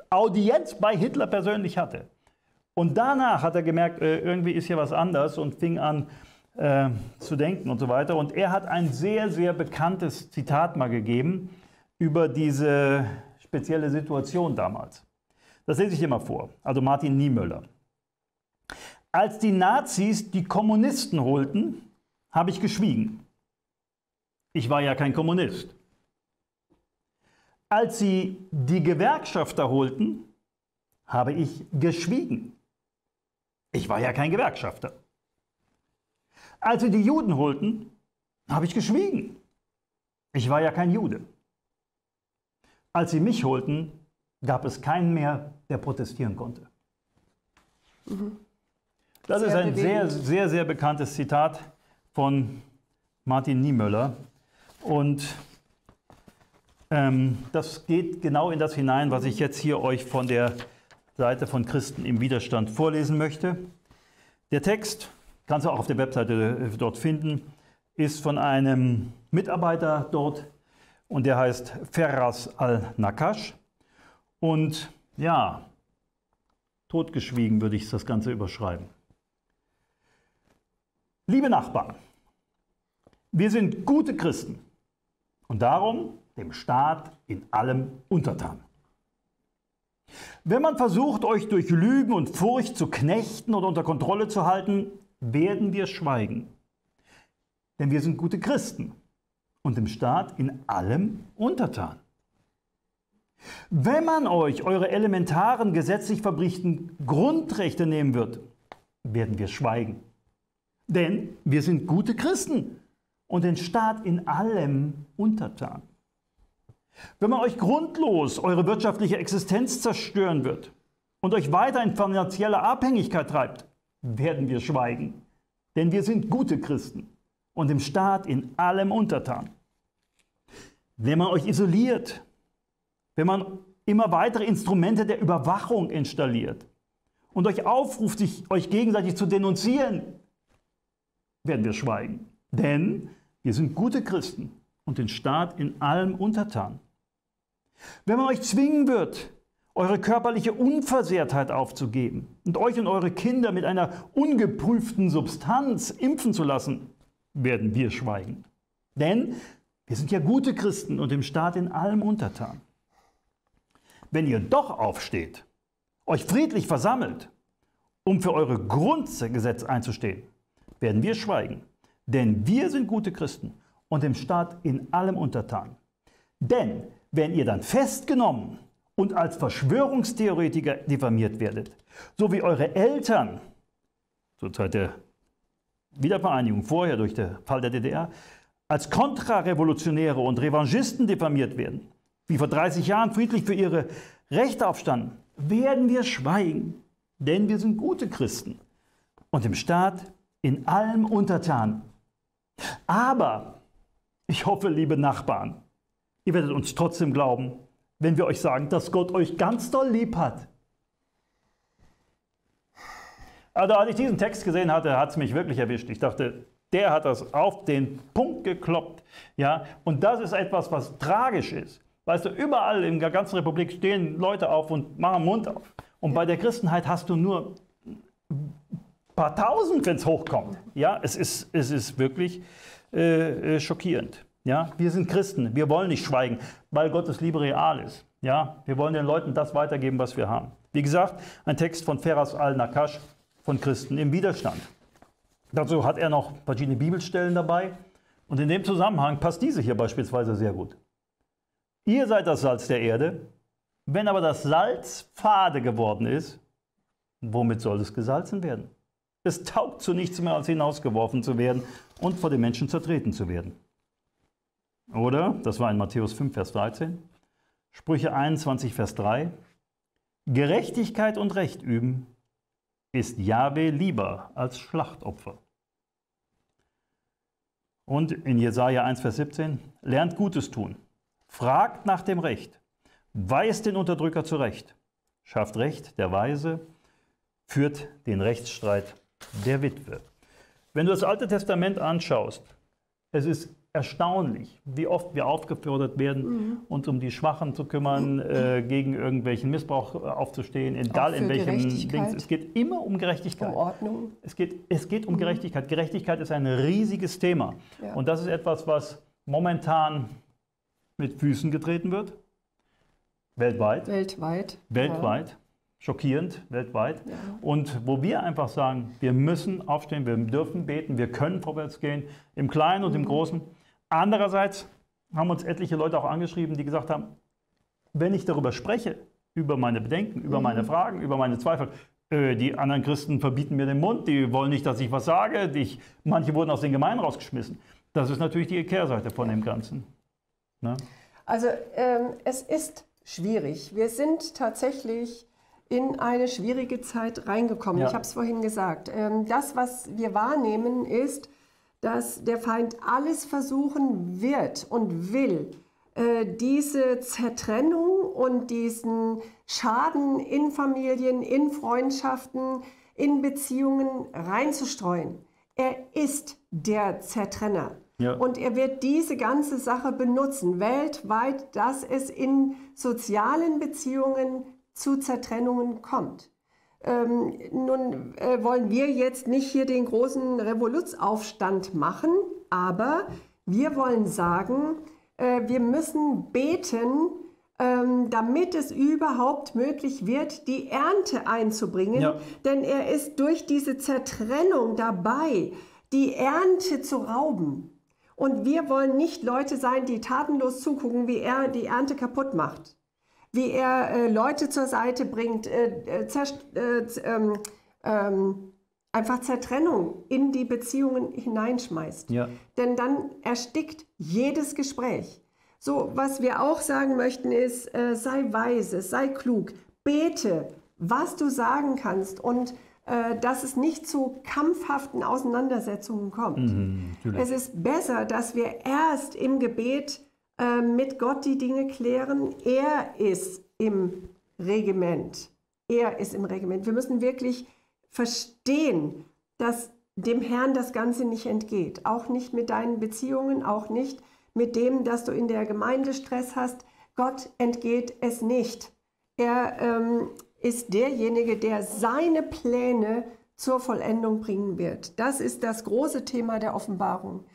Audienz bei Hitler persönlich hatte. Und danach hat er gemerkt, äh, irgendwie ist hier was anders und fing an äh, zu denken und so weiter. Und er hat ein sehr, sehr bekanntes Zitat mal gegeben über diese spezielle Situation damals. Das lese ich mal vor. Also Martin Niemöller. Als die Nazis die Kommunisten holten, habe ich geschwiegen. Ich war ja kein Kommunist. Als sie die Gewerkschafter holten, habe ich geschwiegen. Ich war ja kein Gewerkschafter. Als sie die Juden holten, habe ich geschwiegen. Ich war ja kein Jude. Als sie mich holten, gab es keinen mehr, der protestieren konnte. Mhm. Das sehr ist ein bewegend. sehr, sehr, sehr bekanntes Zitat von Martin Niemöller. Und ähm, das geht genau in das hinein, was ich jetzt hier euch von der Seite von Christen im Widerstand vorlesen möchte. Der Text, kannst du auch auf der Webseite äh, dort finden, ist von einem Mitarbeiter dort und der heißt Ferras al-Nakash. Und ja, totgeschwiegen würde ich das Ganze überschreiben. Liebe Nachbarn, wir sind gute Christen und darum dem Staat in allem untertan. Wenn man versucht, euch durch Lügen und Furcht zu knechten und unter Kontrolle zu halten, werden wir schweigen. Denn wir sind gute Christen und dem Staat in allem untertan. Wenn man euch eure elementaren gesetzlich verbrichten Grundrechte nehmen wird, werden wir schweigen. Denn wir sind gute Christen und den Staat in allem untertan. Wenn man euch grundlos eure wirtschaftliche Existenz zerstören wird und euch weiter in finanzielle Abhängigkeit treibt, werden wir schweigen. Denn wir sind gute Christen und dem Staat in allem untertan. Wenn man euch isoliert, wenn man immer weitere Instrumente der Überwachung installiert und euch aufruft, sich, euch gegenseitig zu denunzieren, werden wir schweigen. Denn wir sind gute Christen und den Staat in allem untertan. Wenn man euch zwingen wird, eure körperliche Unversehrtheit aufzugeben und euch und eure Kinder mit einer ungeprüften Substanz impfen zu lassen, werden wir schweigen. Denn wir sind ja gute Christen und dem Staat in allem untertan. Wenn ihr doch aufsteht, euch friedlich versammelt, um für eure Grundgesetz einzustehen, werden wir schweigen. Denn wir sind gute Christen und dem Staat in allem untertan. Denn wenn ihr dann festgenommen und als Verschwörungstheoretiker diffamiert werdet, so wie eure Eltern zur Zeit der Wiedervereinigung, vorher durch den Fall der DDR, als Kontrarevolutionäre und Revanchisten diffamiert werden, wie vor 30 Jahren friedlich für ihre Rechte aufstanden, werden wir schweigen, denn wir sind gute Christen und dem Staat in allem untertan. Aber ich hoffe, liebe Nachbarn, ihr werdet uns trotzdem glauben, wenn wir euch sagen, dass Gott euch ganz doll lieb hat. Also als ich diesen Text gesehen hatte, hat es mich wirklich erwischt. Ich dachte, der hat das auf den Punkt gekloppt. Ja? Und das ist etwas, was tragisch ist. Weißt du, überall in der ganzen Republik stehen Leute auf und machen Mund auf. Und bei der Christenheit hast du nur paar Tausend, wenn es hochkommt. Ja, es ist, es ist wirklich äh, äh, schockierend. Ja, wir sind Christen, wir wollen nicht schweigen, weil Gottes Liebe real ist. Ja, wir wollen den Leuten das weitergeben, was wir haben. Wie gesagt, ein Text von Feras al-Nakash von Christen im Widerstand. Dazu hat er noch verschiedene Bibelstellen dabei. Und in dem Zusammenhang passt diese hier beispielsweise sehr gut. Ihr seid das Salz der Erde. Wenn aber das Salz fade geworden ist, womit soll es gesalzen werden? Es taugt zu nichts mehr, als hinausgeworfen zu werden und vor den Menschen zertreten zu werden. Oder, das war in Matthäus 5, Vers 13, Sprüche 21, Vers 3, Gerechtigkeit und Recht üben ist Jahwe lieber als Schlachtopfer. Und in Jesaja 1, Vers 17, lernt Gutes tun, fragt nach dem Recht, weist den Unterdrücker zurecht, schafft Recht der Weise, führt den Rechtsstreit der Witwe. Wenn du das Alte Testament anschaust, es ist erstaunlich, wie oft wir aufgefordert werden, mhm. uns um die Schwachen zu kümmern, äh, gegen irgendwelchen Missbrauch äh, aufzustehen, egal in welchem Dings. Es geht immer um Gerechtigkeit. Um Ordnung. Es geht, es geht um mhm. Gerechtigkeit. Gerechtigkeit ist ein riesiges Thema. Ja. Und das ist etwas, was momentan mit Füßen getreten wird. Weltweit. Weltweit. Weltweit. Ja. Schockierend, weltweit. Ja. Und wo wir einfach sagen, wir müssen aufstehen, wir dürfen beten, wir können vorwärts gehen, im Kleinen und mhm. im Großen. Andererseits haben uns etliche Leute auch angeschrieben, die gesagt haben, wenn ich darüber spreche, über meine Bedenken, über mhm. meine Fragen, über meine Zweifel, äh, die anderen Christen verbieten mir den Mund, die wollen nicht, dass ich was sage, ich, manche wurden aus den Gemeinden rausgeschmissen. Das ist natürlich die Kehrseite von dem Ganzen. Ne? Also ähm, es ist schwierig. Wir sind tatsächlich in eine schwierige Zeit reingekommen. Ja. Ich habe es vorhin gesagt. Ähm, das, was wir wahrnehmen, ist, dass der Feind alles versuchen wird und will, äh, diese Zertrennung und diesen Schaden in Familien, in Freundschaften, in Beziehungen reinzustreuen. Er ist der Zertrenner. Ja. Und er wird diese ganze Sache benutzen, weltweit, dass es in sozialen Beziehungen zu Zertrennungen kommt. Ähm, nun äh, wollen wir jetzt nicht hier den großen Revolutsaufstand machen, aber wir wollen sagen, äh, wir müssen beten, ähm, damit es überhaupt möglich wird, die Ernte einzubringen. Ja. Denn er ist durch diese Zertrennung dabei, die Ernte zu rauben. Und wir wollen nicht Leute sein, die tatenlos zugucken, wie er die Ernte kaputt macht. Wie er äh, Leute zur Seite bringt, äh, äh, äh ähm, ähm, einfach Zertrennung in die Beziehungen hineinschmeißt. Ja. Denn dann erstickt jedes Gespräch. So, was wir auch sagen möchten ist, äh, sei weise, sei klug, bete, was du sagen kannst und äh, dass es nicht zu kampfhaften Auseinandersetzungen kommt. Mhm, es ist besser, dass wir erst im Gebet äh, mit Gott die Dinge klären. Er ist im Regiment. Er ist im Regiment. Wir müssen wirklich verstehen, dass dem Herrn das Ganze nicht entgeht. Auch nicht mit deinen Beziehungen, auch nicht mit dem, dass du in der Gemeinde Stress hast. Gott entgeht es nicht. Er ähm, ist derjenige, der seine Pläne zur Vollendung bringen wird. Das ist das große Thema der Offenbarung.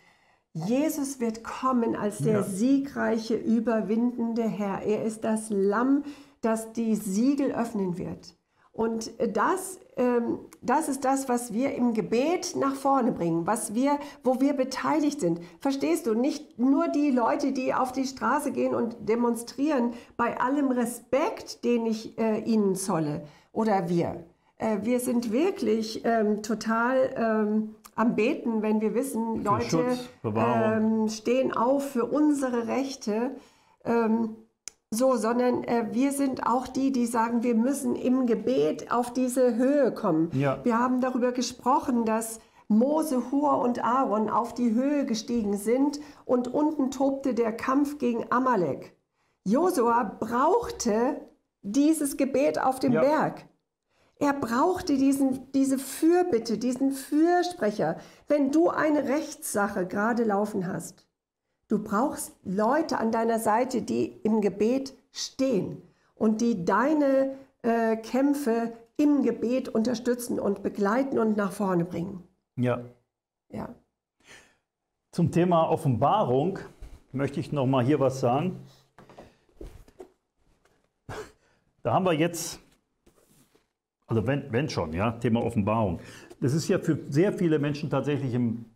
Jesus wird kommen als der ja. siegreiche, überwindende Herr. Er ist das Lamm, das die Siegel öffnen wird. Und das, ähm, das ist das, was wir im Gebet nach vorne bringen, was wir, wo wir beteiligt sind. Verstehst du? Nicht nur die Leute, die auf die Straße gehen und demonstrieren, bei allem Respekt, den ich äh, ihnen zolle, oder wir. Äh, wir sind wirklich ähm, total ähm, am Beten, wenn wir wissen, Leute Schutz, ähm, stehen auf für unsere Rechte. Ähm, so, sondern äh, wir sind auch die, die sagen, wir müssen im Gebet auf diese Höhe kommen. Ja. Wir haben darüber gesprochen, dass Mose, Hur und Aaron auf die Höhe gestiegen sind und unten tobte der Kampf gegen Amalek. Josua brauchte dieses Gebet auf dem ja. Berg. Er brauchte diesen, diese Fürbitte, diesen Fürsprecher. Wenn du eine Rechtssache gerade laufen hast, Du brauchst Leute an deiner Seite, die im Gebet stehen und die deine äh, Kämpfe im Gebet unterstützen und begleiten und nach vorne bringen. Ja. Ja. Zum Thema Offenbarung möchte ich noch mal hier was sagen. Da haben wir jetzt, also wenn, wenn schon, ja, Thema Offenbarung. Das ist ja für sehr viele Menschen tatsächlich im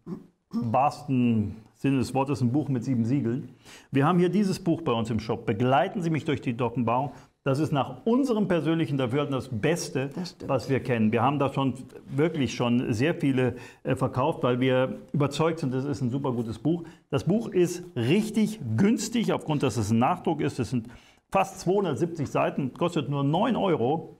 wahrsten Sinne des Wortes ein Buch mit sieben Siegeln. Wir haben hier dieses Buch bei uns im Shop. Begleiten Sie mich durch die Offenbarung. Das ist nach unserem persönlichen Dafürhalten das Beste, das was wir kennen. Wir haben da schon wirklich schon sehr viele äh, verkauft, weil wir überzeugt sind, das ist ein super gutes Buch. Das Buch ist richtig günstig, aufgrund, dass es ein Nachdruck ist. Es sind fast 270 Seiten, kostet nur 9 Euro.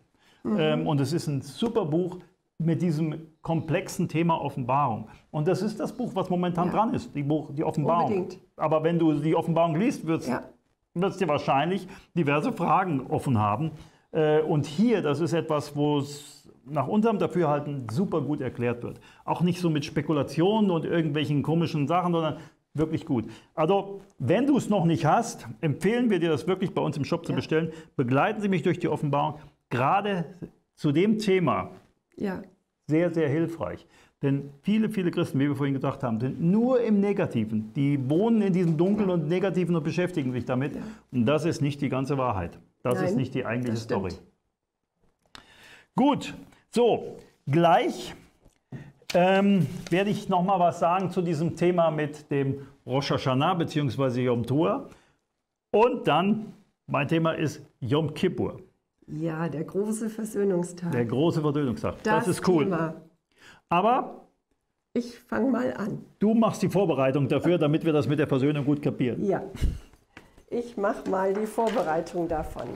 Mhm. Ähm, und es ist ein super Buch mit diesem komplexen Thema Offenbarung. Und das ist das Buch, was momentan ja. dran ist, die, Buch, die Offenbarung. Unbedingt. Aber wenn du die Offenbarung liest, wird es ja. dir wahrscheinlich diverse Fragen offen haben. Äh, und hier, das ist etwas, wo es nach unserem Dafürhalten super gut erklärt wird. Auch nicht so mit Spekulationen und irgendwelchen komischen Sachen, sondern wirklich gut. Also, wenn du es noch nicht hast, empfehlen wir dir das wirklich bei uns im Shop ja. zu bestellen. Begleiten Sie mich durch die Offenbarung. Gerade zu dem Thema ja. Sehr, sehr hilfreich. Denn viele, viele Christen, wie wir vorhin gesagt haben, sind nur im Negativen. Die wohnen in diesem Dunkeln und Negativen und beschäftigen sich damit. Ja. Und das ist nicht die ganze Wahrheit. Das Nein, ist nicht die eigentliche Story. Gut, so, gleich ähm, werde ich noch mal was sagen zu diesem Thema mit dem Rosh Hashanah bzw. Yom Tua. Und dann, mein Thema ist Yom Kippur. Ja, der große Versöhnungstag. Der große Versöhnungstag. Das, das ist cool. Thema. Aber ich fange mal an. Du machst die Vorbereitung dafür, damit wir das mit der Versöhnung gut kapieren. Ja. Ich mache mal die Vorbereitung davon.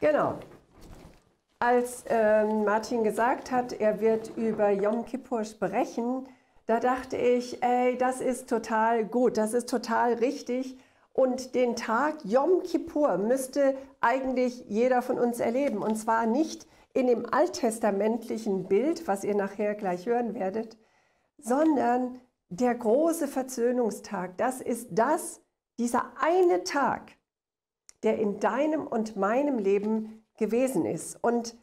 Genau. Als äh, Martin gesagt hat, er wird über Yom Kippur sprechen, da dachte ich, ey, das ist total gut, das ist total richtig und den Tag Yom Kippur müsste eigentlich jeder von uns erleben. Und zwar nicht in dem alttestamentlichen Bild, was ihr nachher gleich hören werdet, sondern der große Versöhnungstag. Das ist das, dieser eine Tag, der in deinem und meinem Leben gewesen ist. Und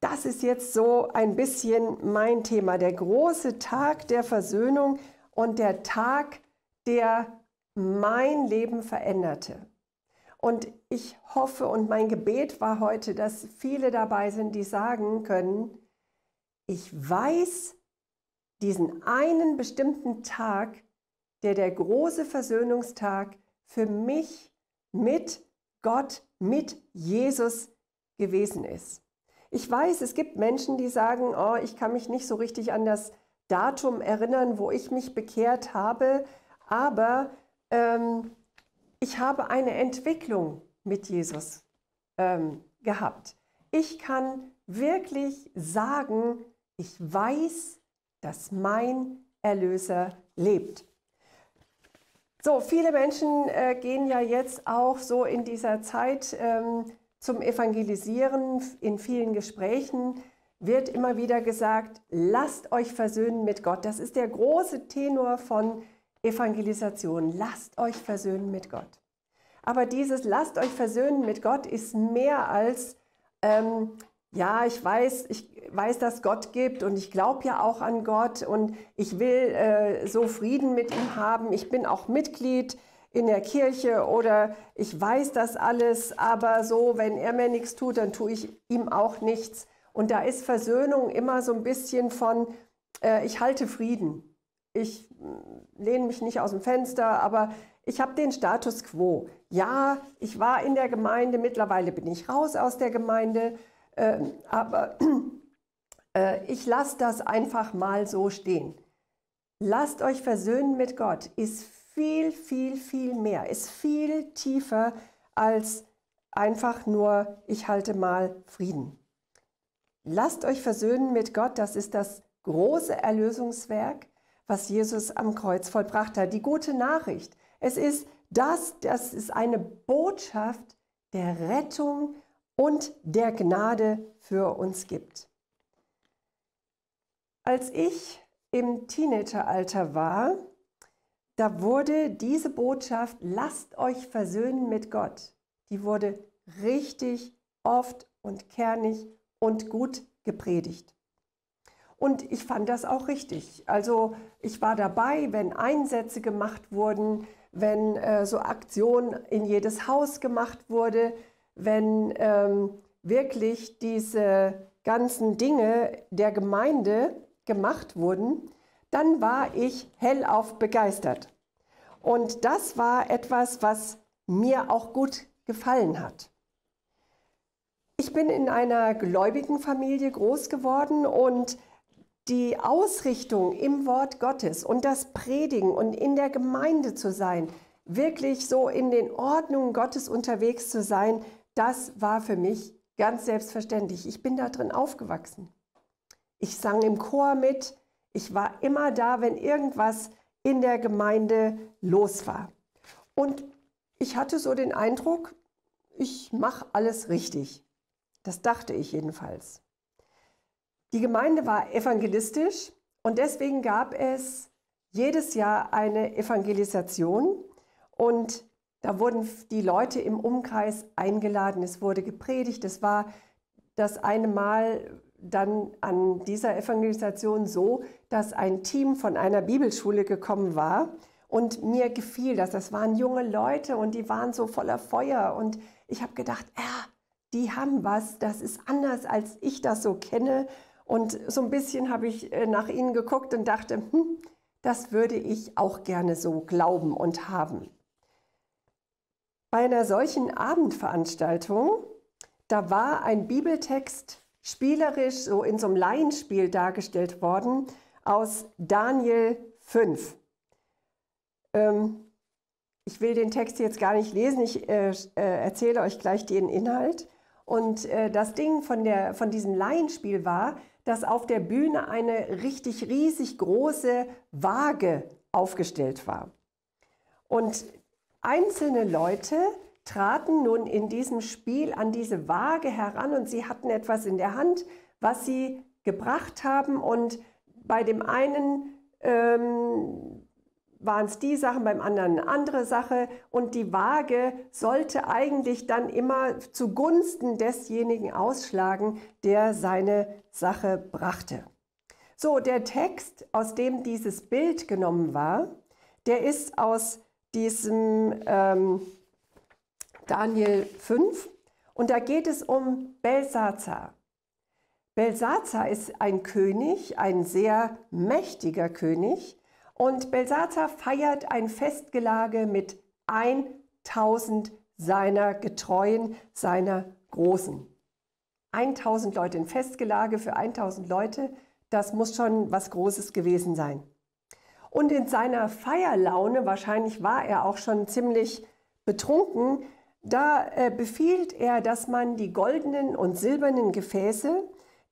das ist jetzt so ein bisschen mein Thema, der große Tag der Versöhnung und der Tag der mein Leben veränderte. Und ich hoffe und mein Gebet war heute, dass viele dabei sind, die sagen können, ich weiß diesen einen bestimmten Tag, der der große Versöhnungstag für mich mit Gott, mit Jesus gewesen ist. Ich weiß, es gibt Menschen, die sagen, oh, ich kann mich nicht so richtig an das Datum erinnern, wo ich mich bekehrt habe, aber ähm, ich habe eine Entwicklung mit Jesus ähm, gehabt. Ich kann wirklich sagen, ich weiß, dass mein Erlöser lebt. So, viele Menschen äh, gehen ja jetzt auch so in dieser Zeit ähm, zum Evangelisieren. In vielen Gesprächen wird immer wieder gesagt, lasst euch versöhnen mit Gott. Das ist der große Tenor von Evangelisation. Lasst euch versöhnen mit Gott. Aber dieses lasst euch versöhnen mit Gott ist mehr als, ähm, ja, ich weiß, ich weiß, dass Gott gibt und ich glaube ja auch an Gott und ich will äh, so Frieden mit ihm haben. Ich bin auch Mitglied in der Kirche oder ich weiß das alles, aber so, wenn er mir nichts tut, dann tue ich ihm auch nichts. Und da ist Versöhnung immer so ein bisschen von, äh, ich halte Frieden ich mm, lehne mich nicht aus dem Fenster, aber ich habe den Status quo. Ja, ich war in der Gemeinde, mittlerweile bin ich raus aus der Gemeinde, äh, aber äh, ich lasse das einfach mal so stehen. Lasst euch versöhnen mit Gott ist viel, viel, viel mehr, ist viel tiefer als einfach nur, ich halte mal Frieden. Lasst euch versöhnen mit Gott, das ist das große Erlösungswerk was Jesus am Kreuz vollbracht hat. Die gute Nachricht. Es ist das, das ist eine Botschaft der Rettung und der Gnade für uns gibt. Als ich im Teenageralter war, da wurde diese Botschaft, lasst euch versöhnen mit Gott, die wurde richtig oft und kernig und gut gepredigt. Und ich fand das auch richtig. Also ich war dabei, wenn Einsätze gemacht wurden, wenn äh, so Aktionen in jedes Haus gemacht wurde, wenn ähm, wirklich diese ganzen Dinge der Gemeinde gemacht wurden, dann war ich hellauf begeistert. Und das war etwas, was mir auch gut gefallen hat. Ich bin in einer gläubigen Familie groß geworden und die Ausrichtung im Wort Gottes und das Predigen und in der Gemeinde zu sein, wirklich so in den Ordnungen Gottes unterwegs zu sein, das war für mich ganz selbstverständlich. Ich bin da drin aufgewachsen. Ich sang im Chor mit. Ich war immer da, wenn irgendwas in der Gemeinde los war. Und ich hatte so den Eindruck, ich mache alles richtig. Das dachte ich jedenfalls. Die Gemeinde war evangelistisch und deswegen gab es jedes Jahr eine Evangelisation und da wurden die Leute im Umkreis eingeladen, es wurde gepredigt, es war das eine Mal dann an dieser Evangelisation so, dass ein Team von einer Bibelschule gekommen war und mir gefiel das. Das waren junge Leute und die waren so voller Feuer und ich habe gedacht, ja, die haben was, das ist anders, als ich das so kenne und so ein bisschen habe ich äh, nach ihnen geguckt und dachte, hm, das würde ich auch gerne so glauben und haben. Bei einer solchen Abendveranstaltung, da war ein Bibeltext spielerisch so in so einem Laienspiel dargestellt worden aus Daniel 5. Ähm, ich will den Text jetzt gar nicht lesen, ich äh, äh, erzähle euch gleich den Inhalt. Und äh, das Ding von, der, von diesem Laienspiel war, dass auf der Bühne eine richtig riesig große Waage aufgestellt war. Und einzelne Leute traten nun in diesem Spiel an diese Waage heran und sie hatten etwas in der Hand, was sie gebracht haben. Und bei dem einen ähm, waren es die Sachen, beim anderen eine andere Sache. Und die Waage sollte eigentlich dann immer zugunsten desjenigen ausschlagen, der seine Sache brachte. So, der Text, aus dem dieses Bild genommen war, der ist aus diesem ähm, Daniel 5. Und da geht es um Belsazar. Belsazar ist ein König, ein sehr mächtiger König. Und Belsazar feiert ein Festgelage mit 1000 seiner Getreuen, seiner Großen. 1000 Leute, ein Festgelage für 1000 Leute, das muss schon was Großes gewesen sein. Und in seiner Feierlaune, wahrscheinlich war er auch schon ziemlich betrunken, da äh, befiehlt er, dass man die goldenen und silbernen Gefäße,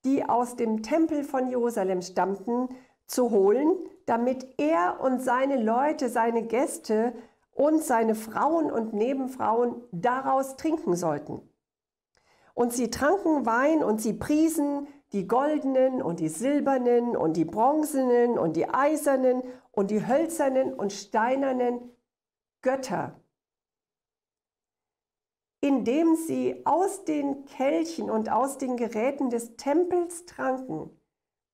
die aus dem Tempel von Jerusalem stammten, zu holen, damit er und seine Leute, seine Gäste und seine Frauen und Nebenfrauen daraus trinken sollten. Und sie tranken Wein und sie priesen die goldenen und die silbernen und die bronzenen und die eisernen und die hölzernen und steinernen Götter, indem sie aus den Kelchen und aus den Geräten des Tempels tranken,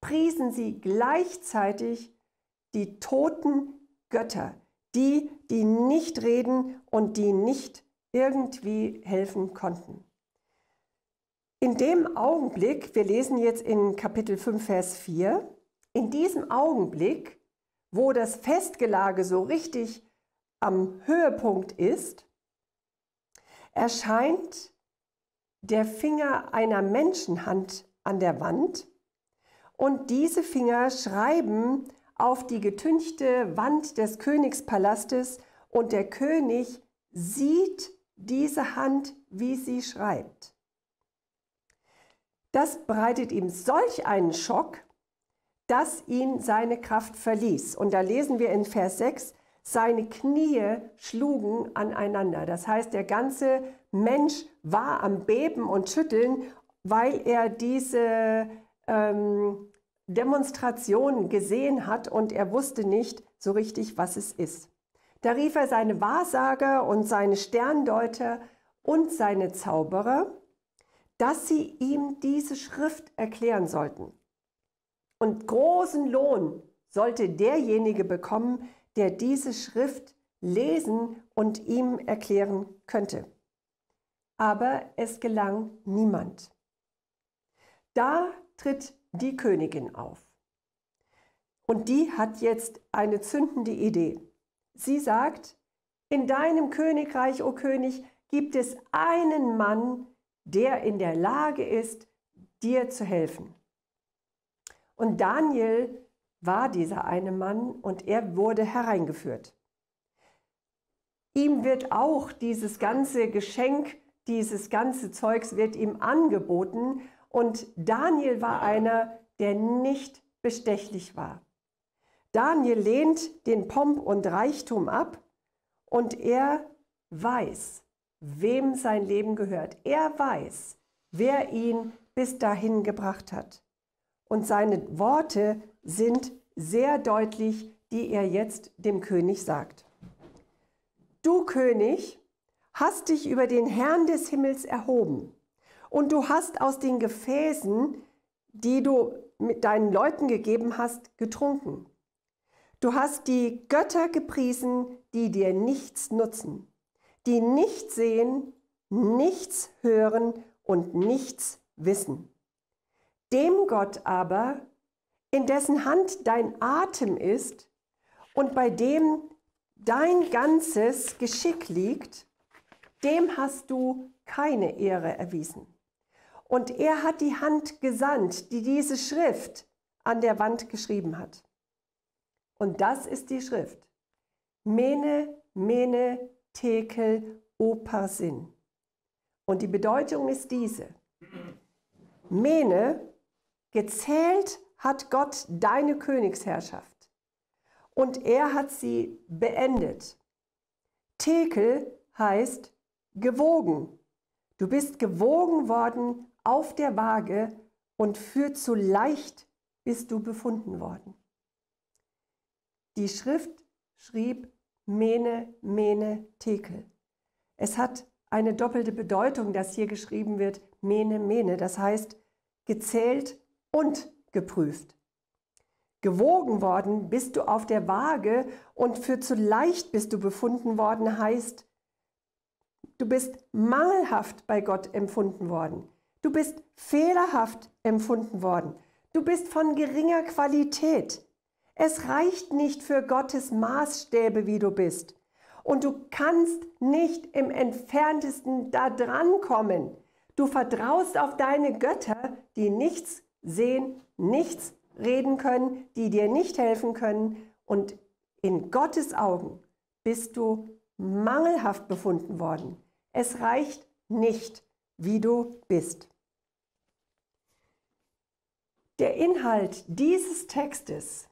priesen sie gleichzeitig die toten Götter, die, die nicht reden und die nicht irgendwie helfen konnten. In dem Augenblick, wir lesen jetzt in Kapitel 5, Vers 4, in diesem Augenblick, wo das Festgelage so richtig am Höhepunkt ist, erscheint der Finger einer Menschenhand an der Wand und diese Finger schreiben auf die getünchte Wand des Königspalastes und der König sieht diese Hand, wie sie schreibt. Das bereitet ihm solch einen Schock, dass ihn seine Kraft verließ. Und da lesen wir in Vers 6, seine Knie schlugen aneinander. Das heißt, der ganze Mensch war am Beben und Schütteln, weil er diese ähm, Demonstration gesehen hat und er wusste nicht so richtig, was es ist. Da rief er seine Wahrsager und seine Sterndeuter und seine Zauberer dass sie ihm diese Schrift erklären sollten. Und großen Lohn sollte derjenige bekommen, der diese Schrift lesen und ihm erklären könnte. Aber es gelang niemand. Da tritt die Königin auf. Und die hat jetzt eine zündende Idee. Sie sagt, in deinem Königreich, o König, gibt es einen Mann, der in der Lage ist, dir zu helfen. Und Daniel war dieser eine Mann und er wurde hereingeführt. Ihm wird auch dieses ganze Geschenk, dieses ganze Zeugs wird ihm angeboten und Daniel war einer, der nicht bestechlich war. Daniel lehnt den Pomp und Reichtum ab und er weiß, wem sein Leben gehört. Er weiß, wer ihn bis dahin gebracht hat. Und seine Worte sind sehr deutlich, die er jetzt dem König sagt. Du König, hast dich über den Herrn des Himmels erhoben und du hast aus den Gefäßen, die du mit deinen Leuten gegeben hast, getrunken. Du hast die Götter gepriesen, die dir nichts nutzen die nicht sehen, nichts hören und nichts wissen. Dem Gott aber, in dessen Hand dein Atem ist und bei dem dein ganzes Geschick liegt, dem hast du keine Ehre erwiesen. Und er hat die Hand gesandt, die diese Schrift an der Wand geschrieben hat. Und das ist die Schrift. Mene, Mene, Tekel Oparsin. Und die Bedeutung ist diese. Mene, gezählt hat Gott deine Königsherrschaft und er hat sie beendet. Tekel heißt gewogen. Du bist gewogen worden auf der Waage und für zu leicht bist du befunden worden. Die Schrift schrieb Mene, Mene, Tekel. Es hat eine doppelte Bedeutung, dass hier geschrieben wird Mene, Mene. Das heißt gezählt und geprüft. Gewogen worden bist du auf der Waage und für zu leicht bist du befunden worden heißt, Du bist mangelhaft bei Gott empfunden worden. Du bist fehlerhaft empfunden worden. Du bist von geringer Qualität. Es reicht nicht für Gottes Maßstäbe, wie du bist. Und du kannst nicht im entferntesten da dran kommen. Du vertraust auf deine Götter, die nichts sehen, nichts reden können, die dir nicht helfen können. Und in Gottes Augen bist du mangelhaft befunden worden. Es reicht nicht, wie du bist. Der Inhalt dieses Textes,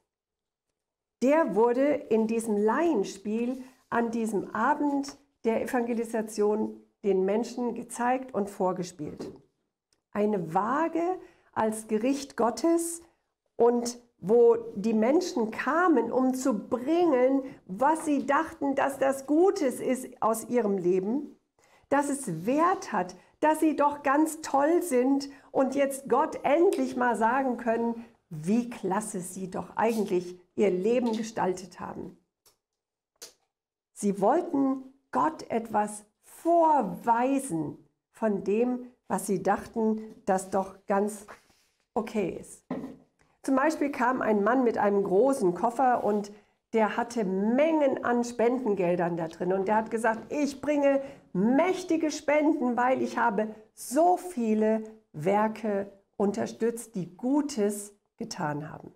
der wurde in diesem Laienspiel an diesem Abend der Evangelisation den Menschen gezeigt und vorgespielt. Eine Waage als Gericht Gottes und wo die Menschen kamen, um zu bringen, was sie dachten, dass das Gutes ist aus ihrem Leben, dass es Wert hat, dass sie doch ganz toll sind und jetzt Gott endlich mal sagen können, wie klasse sie doch eigentlich ihr Leben gestaltet haben. Sie wollten Gott etwas vorweisen von dem, was sie dachten, das doch ganz okay ist. Zum Beispiel kam ein Mann mit einem großen Koffer und der hatte Mengen an Spendengeldern da drin und der hat gesagt, ich bringe mächtige Spenden, weil ich habe so viele Werke unterstützt, die Gutes getan haben.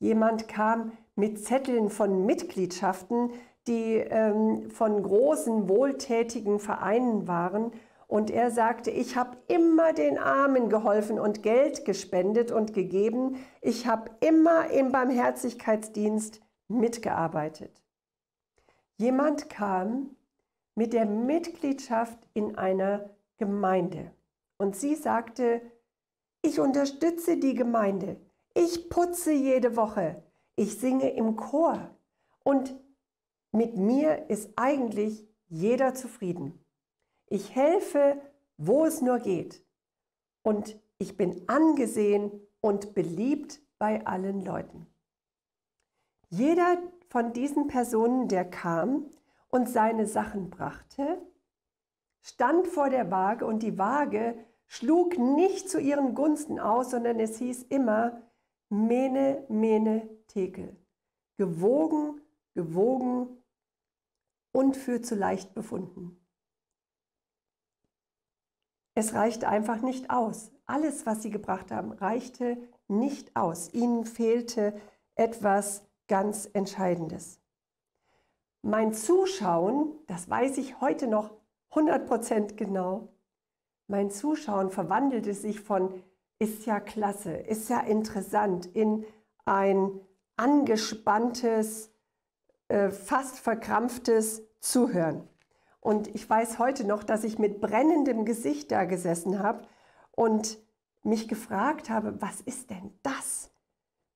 Jemand kam mit Zetteln von Mitgliedschaften, die ähm, von großen wohltätigen Vereinen waren. Und er sagte, ich habe immer den Armen geholfen und Geld gespendet und gegeben. Ich habe immer im Barmherzigkeitsdienst mitgearbeitet. Jemand kam mit der Mitgliedschaft in einer Gemeinde und sie sagte, ich unterstütze die Gemeinde, ich putze jede Woche, ich singe im Chor und mit mir ist eigentlich jeder zufrieden. Ich helfe, wo es nur geht und ich bin angesehen und beliebt bei allen Leuten. Jeder von diesen Personen, der kam und seine Sachen brachte, stand vor der Waage und die Waage schlug nicht zu ihren Gunsten aus, sondern es hieß immer Mene, Mene, Tekel. Gewogen, gewogen und für zu leicht befunden. Es reichte einfach nicht aus. Alles, was sie gebracht haben, reichte nicht aus. Ihnen fehlte etwas ganz Entscheidendes. Mein Zuschauen, das weiß ich heute noch 100% genau, mein Zuschauen verwandelte sich von ist ja klasse, ist ja interessant in ein angespanntes, äh, fast verkrampftes Zuhören. Und ich weiß heute noch, dass ich mit brennendem Gesicht da gesessen habe und mich gefragt habe, was ist denn das?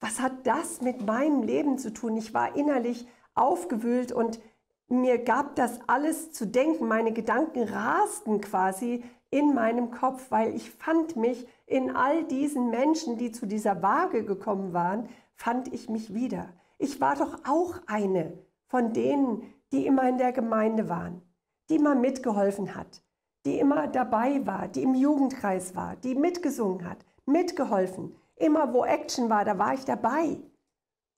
Was hat das mit meinem Leben zu tun? Ich war innerlich aufgewühlt und mir gab das alles zu denken. Meine Gedanken rasten quasi in meinem Kopf, weil ich fand mich in all diesen Menschen, die zu dieser Waage gekommen waren, fand ich mich wieder. Ich war doch auch eine von denen, die immer in der Gemeinde waren, die immer mitgeholfen hat, die immer dabei war, die im Jugendkreis war, die mitgesungen hat, mitgeholfen, Immer wo Action war, da war ich dabei.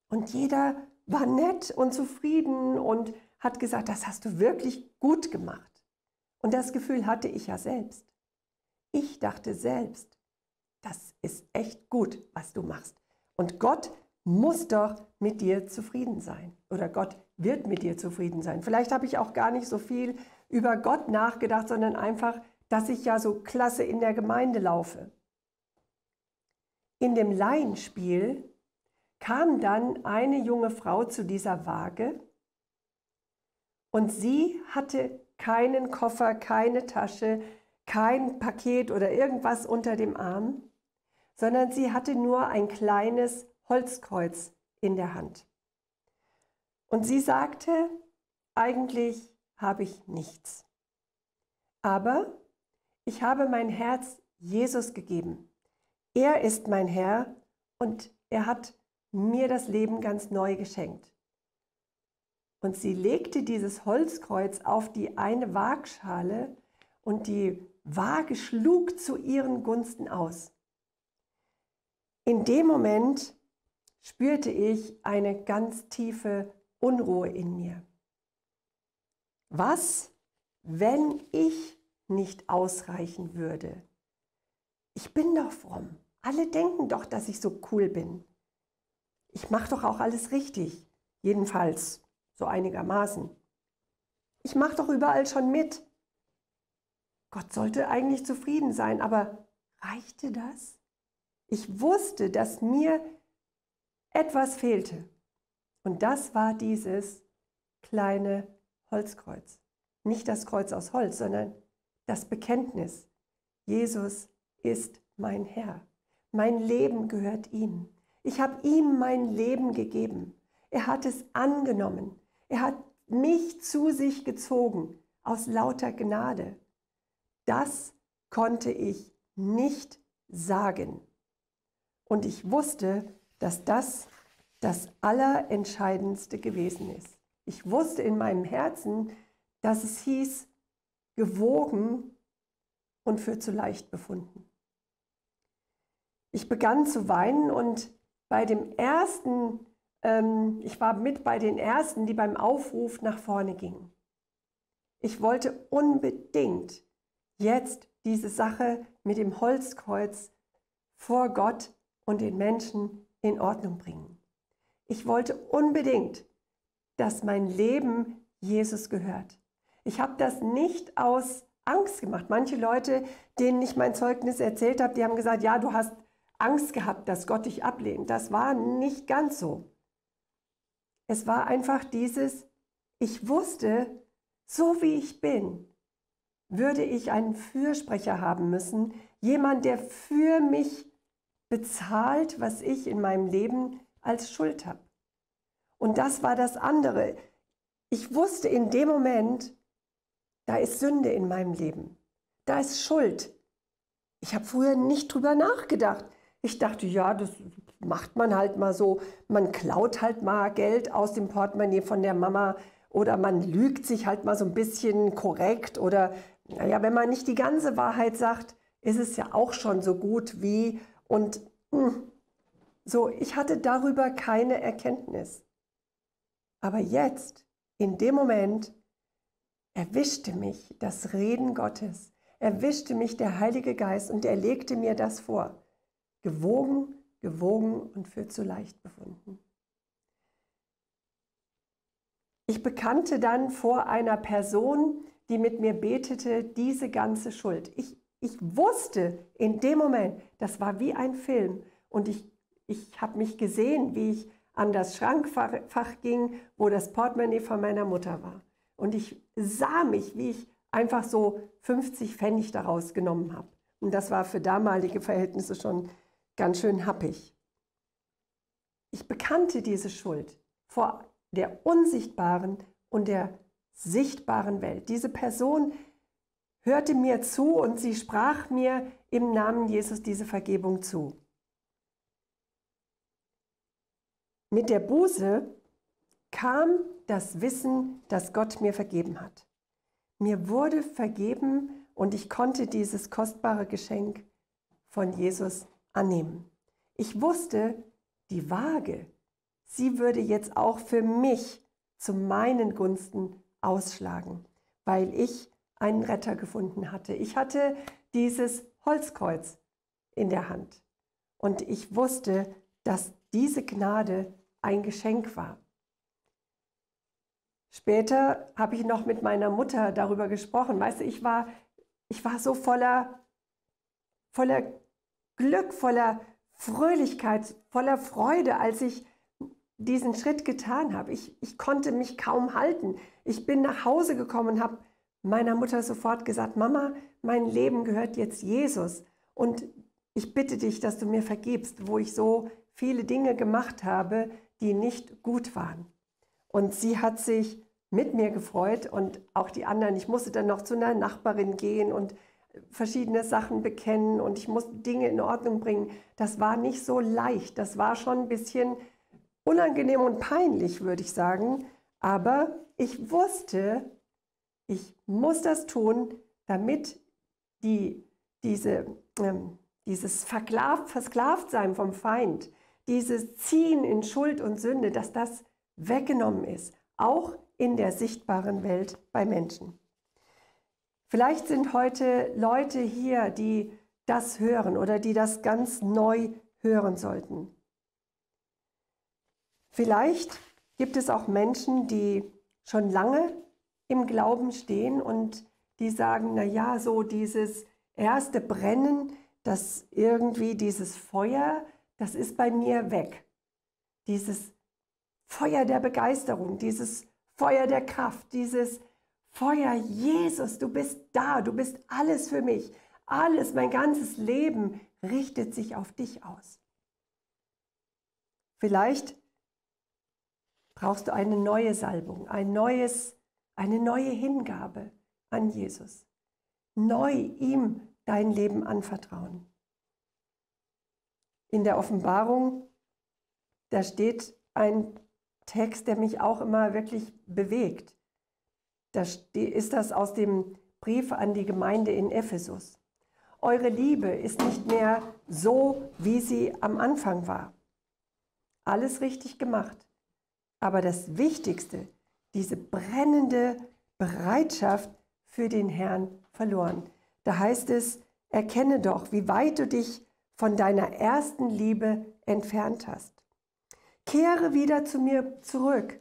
Und jeder war nett und zufrieden und hat gesagt, das hast du wirklich gut gemacht. Und das Gefühl hatte ich ja selbst. Ich dachte selbst, das ist echt gut, was du machst. Und Gott muss doch mit dir zufrieden sein. Oder Gott wird mit dir zufrieden sein. Vielleicht habe ich auch gar nicht so viel über Gott nachgedacht, sondern einfach, dass ich ja so klasse in der Gemeinde laufe. In dem Laienspiel kam dann eine junge Frau zu dieser Waage und sie hatte keinen Koffer, keine Tasche, kein Paket oder irgendwas unter dem Arm, sondern sie hatte nur ein kleines Holzkreuz in der Hand. Und sie sagte, eigentlich habe ich nichts. Aber ich habe mein Herz Jesus gegeben. Er ist mein Herr und er hat mir das Leben ganz neu geschenkt. Und sie legte dieses Holzkreuz auf die eine Waagschale und die Waage schlug zu ihren Gunsten aus. In dem Moment spürte ich eine ganz tiefe Unruhe in mir. Was, wenn ich nicht ausreichen würde? Ich bin doch fromm. Alle denken doch, dass ich so cool bin. Ich mache doch auch alles richtig. Jedenfalls so einigermaßen. Ich mache doch überall schon mit. Gott sollte eigentlich zufrieden sein, aber reichte das? Ich wusste, dass mir etwas fehlte. Und das war dieses kleine Holzkreuz. Nicht das Kreuz aus Holz, sondern das Bekenntnis. Jesus ist mein Herr. Mein Leben gehört ihm. Ich habe ihm mein Leben gegeben. Er hat es angenommen. Er hat mich zu sich gezogen aus lauter Gnade. Das konnte ich nicht sagen. Und ich wusste, dass das das Allerentscheidendste gewesen ist. Ich wusste in meinem Herzen, dass es hieß, gewogen und für zu leicht befunden. Ich begann zu weinen und bei dem ersten, ähm, ich war mit bei den ersten, die beim Aufruf nach vorne gingen. Ich wollte unbedingt jetzt diese Sache mit dem Holzkreuz vor Gott und den Menschen in Ordnung bringen. Ich wollte unbedingt, dass mein Leben Jesus gehört. Ich habe das nicht aus Angst gemacht. Manche Leute, denen ich mein Zeugnis erzählt habe, die haben gesagt, ja, du hast Angst gehabt, dass Gott dich ablehnt. Das war nicht ganz so. Es war einfach dieses, ich wusste, so wie ich bin, würde ich einen Fürsprecher haben müssen, jemand, der für mich bezahlt, was ich in meinem Leben als Schuld habe. Und das war das andere. Ich wusste in dem Moment, da ist Sünde in meinem Leben. Da ist Schuld. Ich habe früher nicht drüber nachgedacht. Ich dachte, ja, das macht man halt mal so. Man klaut halt mal Geld aus dem Portemonnaie von der Mama oder man lügt sich halt mal so ein bisschen korrekt oder naja, wenn man nicht die ganze Wahrheit sagt, ist es ja auch schon so gut wie und mh, hm, so, ich hatte darüber keine Erkenntnis. Aber jetzt, in dem Moment, erwischte mich das Reden Gottes, erwischte mich der Heilige Geist und er legte mir das vor. Gewogen, gewogen und für zu leicht befunden. Ich bekannte dann vor einer Person, die mit mir betete, diese ganze Schuld. Ich, ich wusste in dem Moment, das war wie ein Film und ich, ich habe mich gesehen, wie ich an das Schrankfach ging, wo das Portemonnaie von meiner Mutter war. Und ich sah mich, wie ich einfach so 50 Pfennig daraus genommen habe. Und das war für damalige Verhältnisse schon ganz schön happig. Ich bekannte diese Schuld vor der unsichtbaren und der sichtbaren Welt. Diese Person hörte mir zu und sie sprach mir im Namen Jesus diese Vergebung zu. Mit der Buße kam das Wissen, dass Gott mir vergeben hat. Mir wurde vergeben und ich konnte dieses kostbare Geschenk von Jesus annehmen. Ich wusste, die Waage, sie würde jetzt auch für mich zu meinen Gunsten ausschlagen, weil ich einen Retter gefunden hatte. Ich hatte dieses Holzkreuz in der Hand und ich wusste, dass diese Gnade ein Geschenk war. Später habe ich noch mit meiner Mutter darüber gesprochen. Weißt du, ich war, ich war so voller, voller Glück, voller Fröhlichkeit, voller Freude, als ich diesen Schritt getan habe. Ich, ich konnte mich kaum halten. Ich bin nach Hause gekommen und habe meiner Mutter sofort gesagt, Mama, mein Leben gehört jetzt Jesus. Und ich bitte dich, dass du mir vergibst, wo ich so viele Dinge gemacht habe, die nicht gut waren. Und sie hat sich mit mir gefreut und auch die anderen. Ich musste dann noch zu einer Nachbarin gehen und verschiedene Sachen bekennen und ich musste Dinge in Ordnung bringen. Das war nicht so leicht. Das war schon ein bisschen unangenehm und peinlich, würde ich sagen. Aber ich wusste, ich muss das tun, damit die, diese, ähm, dieses Versklavtsein vom Feind, dieses Ziehen in Schuld und Sünde, dass das weggenommen ist, auch in der sichtbaren Welt bei Menschen. Vielleicht sind heute Leute hier, die das hören oder die das ganz neu hören sollten. Vielleicht gibt es auch Menschen, die schon lange im Glauben stehen und die sagen, na ja, so dieses erste Brennen, das irgendwie dieses Feuer, das ist bei mir weg. Dieses Feuer der Begeisterung, dieses Feuer der Kraft, dieses Feuer Jesus, du bist da, du bist alles für mich. Alles, mein ganzes Leben richtet sich auf dich aus. Vielleicht brauchst du eine neue Salbung, ein neues, eine neue Hingabe an Jesus. Neu ihm dein Leben anvertrauen. In der Offenbarung, da steht ein Text, der mich auch immer wirklich bewegt. Da ist das aus dem Brief an die Gemeinde in Ephesus. Eure Liebe ist nicht mehr so, wie sie am Anfang war. Alles richtig gemacht. Aber das Wichtigste, diese brennende Bereitschaft für den Herrn verloren. Da heißt es, erkenne doch, wie weit du dich von deiner ersten Liebe entfernt hast. Kehre wieder zu mir zurück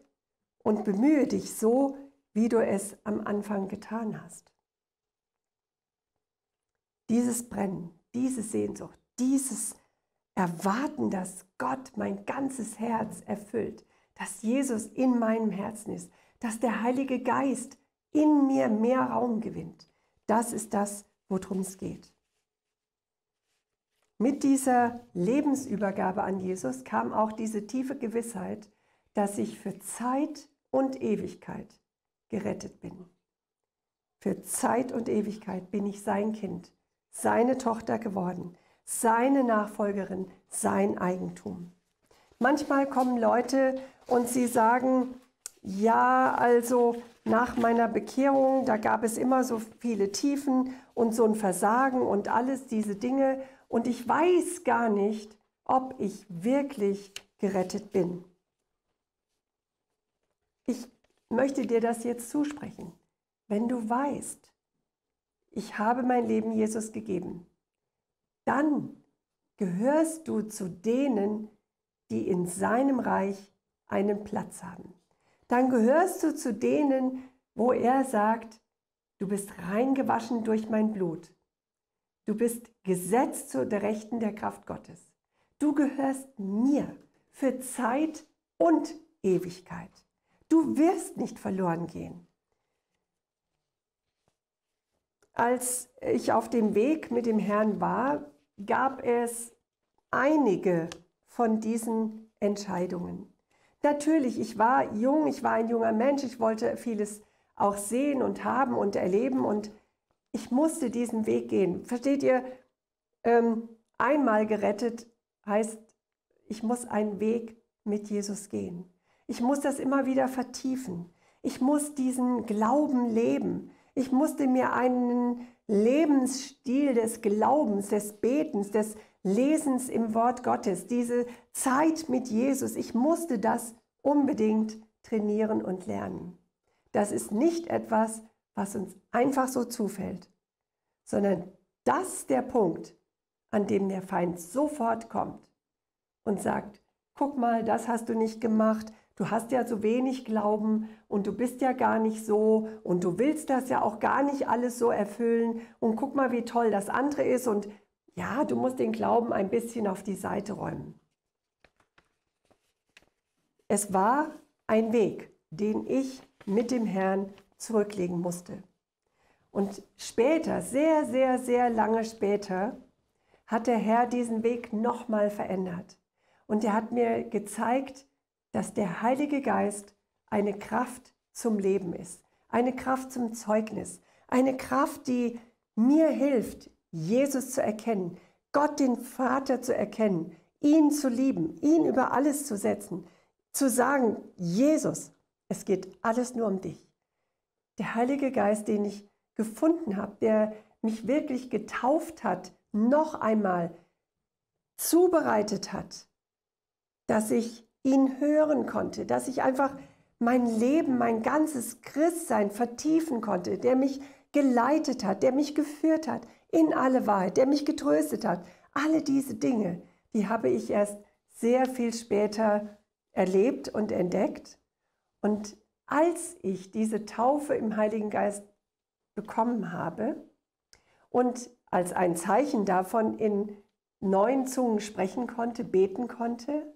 und bemühe dich so, wie du es am Anfang getan hast. Dieses Brennen, diese Sehnsucht, dieses Erwarten, dass Gott mein ganzes Herz erfüllt, dass Jesus in meinem Herzen ist, dass der Heilige Geist in mir mehr Raum gewinnt. Das ist das, worum es geht. Mit dieser Lebensübergabe an Jesus kam auch diese tiefe Gewissheit, dass ich für Zeit und Ewigkeit gerettet bin. Für Zeit und Ewigkeit bin ich sein Kind, seine Tochter geworden, seine Nachfolgerin, sein Eigentum. Manchmal kommen Leute und sie sagen, ja, also nach meiner Bekehrung, da gab es immer so viele Tiefen und so ein Versagen und alles diese Dinge und ich weiß gar nicht, ob ich wirklich gerettet bin. Ich möchte dir das jetzt zusprechen. Wenn du weißt, ich habe mein Leben Jesus gegeben, dann gehörst du zu denen, die in seinem Reich einen Platz haben. Dann gehörst du zu denen, wo er sagt, du bist reingewaschen durch mein Blut. Du bist gesetzt zur Rechten der Kraft Gottes. Du gehörst mir für Zeit und Ewigkeit. Du wirst nicht verloren gehen. Als ich auf dem Weg mit dem Herrn war, gab es einige von diesen Entscheidungen. Natürlich, ich war jung, ich war ein junger Mensch, ich wollte vieles auch sehen und haben und erleben und ich musste diesen Weg gehen. Versteht ihr? Ähm, einmal gerettet heißt, ich muss einen Weg mit Jesus gehen. Ich muss das immer wieder vertiefen. Ich muss diesen Glauben leben. Ich musste mir einen Lebensstil des Glaubens, des Betens, des Lesens im Wort Gottes, diese Zeit mit Jesus, ich musste das unbedingt trainieren und lernen. Das ist nicht etwas, was uns einfach so zufällt, sondern das ist der Punkt, an dem der Feind sofort kommt und sagt, guck mal, das hast du nicht gemacht, du hast ja so wenig Glauben und du bist ja gar nicht so und du willst das ja auch gar nicht alles so erfüllen und guck mal, wie toll das andere ist und ja, du musst den Glauben ein bisschen auf die Seite räumen. Es war ein Weg, den ich mit dem Herrn zurücklegen musste. Und später, sehr, sehr, sehr lange später, hat der Herr diesen Weg nochmal verändert. Und er hat mir gezeigt, dass der Heilige Geist eine Kraft zum Leben ist, eine Kraft zum Zeugnis, eine Kraft, die mir hilft, Jesus zu erkennen, Gott den Vater zu erkennen, ihn zu lieben, ihn über alles zu setzen, zu sagen, Jesus, Es geht alles nur um dich. Der Heilige Geist, den ich gefunden habe, der mich wirklich getauft hat, noch einmal zubereitet hat, dass ich ihn hören konnte, dass ich einfach mein Leben, mein ganzes Christsein vertiefen konnte, der mich geleitet hat, der mich geführt hat in alle Wahrheit, der mich getröstet hat. Alle diese Dinge, die habe ich erst sehr viel später erlebt und entdeckt. Und als ich diese Taufe im Heiligen Geist bekommen habe und als ein Zeichen davon in neuen Zungen sprechen konnte, beten konnte,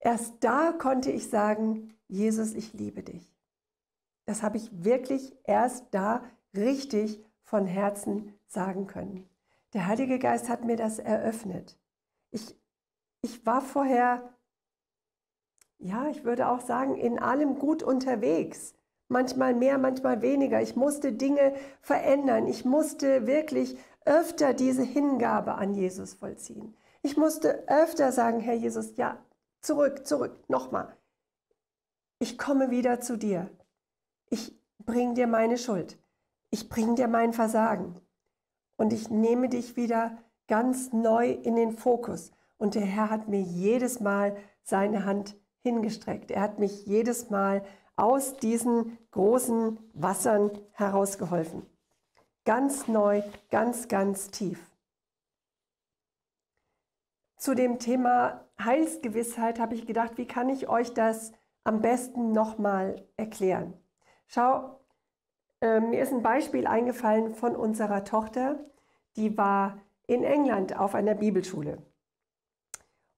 erst da konnte ich sagen, Jesus, ich liebe dich. Das habe ich wirklich erst da richtig von Herzen sagen können. Der Heilige Geist hat mir das eröffnet. Ich, ich war vorher, ja, ich würde auch sagen, in allem gut unterwegs. Manchmal mehr, manchmal weniger. Ich musste Dinge verändern. Ich musste wirklich öfter diese Hingabe an Jesus vollziehen. Ich musste öfter sagen, Herr Jesus, ja, zurück, zurück, nochmal. Ich komme wieder zu dir. Ich bringe dir meine Schuld. Ich bringe dir mein Versagen. Und ich nehme dich wieder ganz neu in den Fokus. Und der Herr hat mir jedes Mal seine Hand hingestreckt. Er hat mich jedes Mal aus diesen großen Wassern herausgeholfen. Ganz neu, ganz, ganz tief. Zu dem Thema Heilsgewissheit habe ich gedacht, wie kann ich euch das am besten nochmal erklären? Schau, äh, mir ist ein Beispiel eingefallen von unserer Tochter, die war in England auf einer Bibelschule.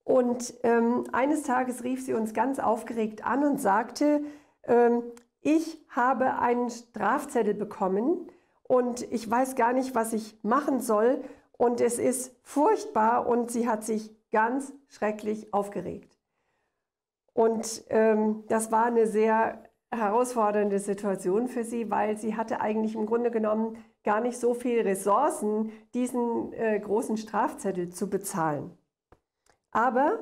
Und ähm, eines Tages rief sie uns ganz aufgeregt an und sagte, ähm, ich habe einen Strafzettel bekommen und ich weiß gar nicht, was ich machen soll und es ist furchtbar und sie hat sich ganz schrecklich aufgeregt. Und ähm, das war eine sehr herausfordernde Situation für sie, weil sie hatte eigentlich im Grunde genommen gar nicht so viele Ressourcen, diesen äh, großen Strafzettel zu bezahlen. Aber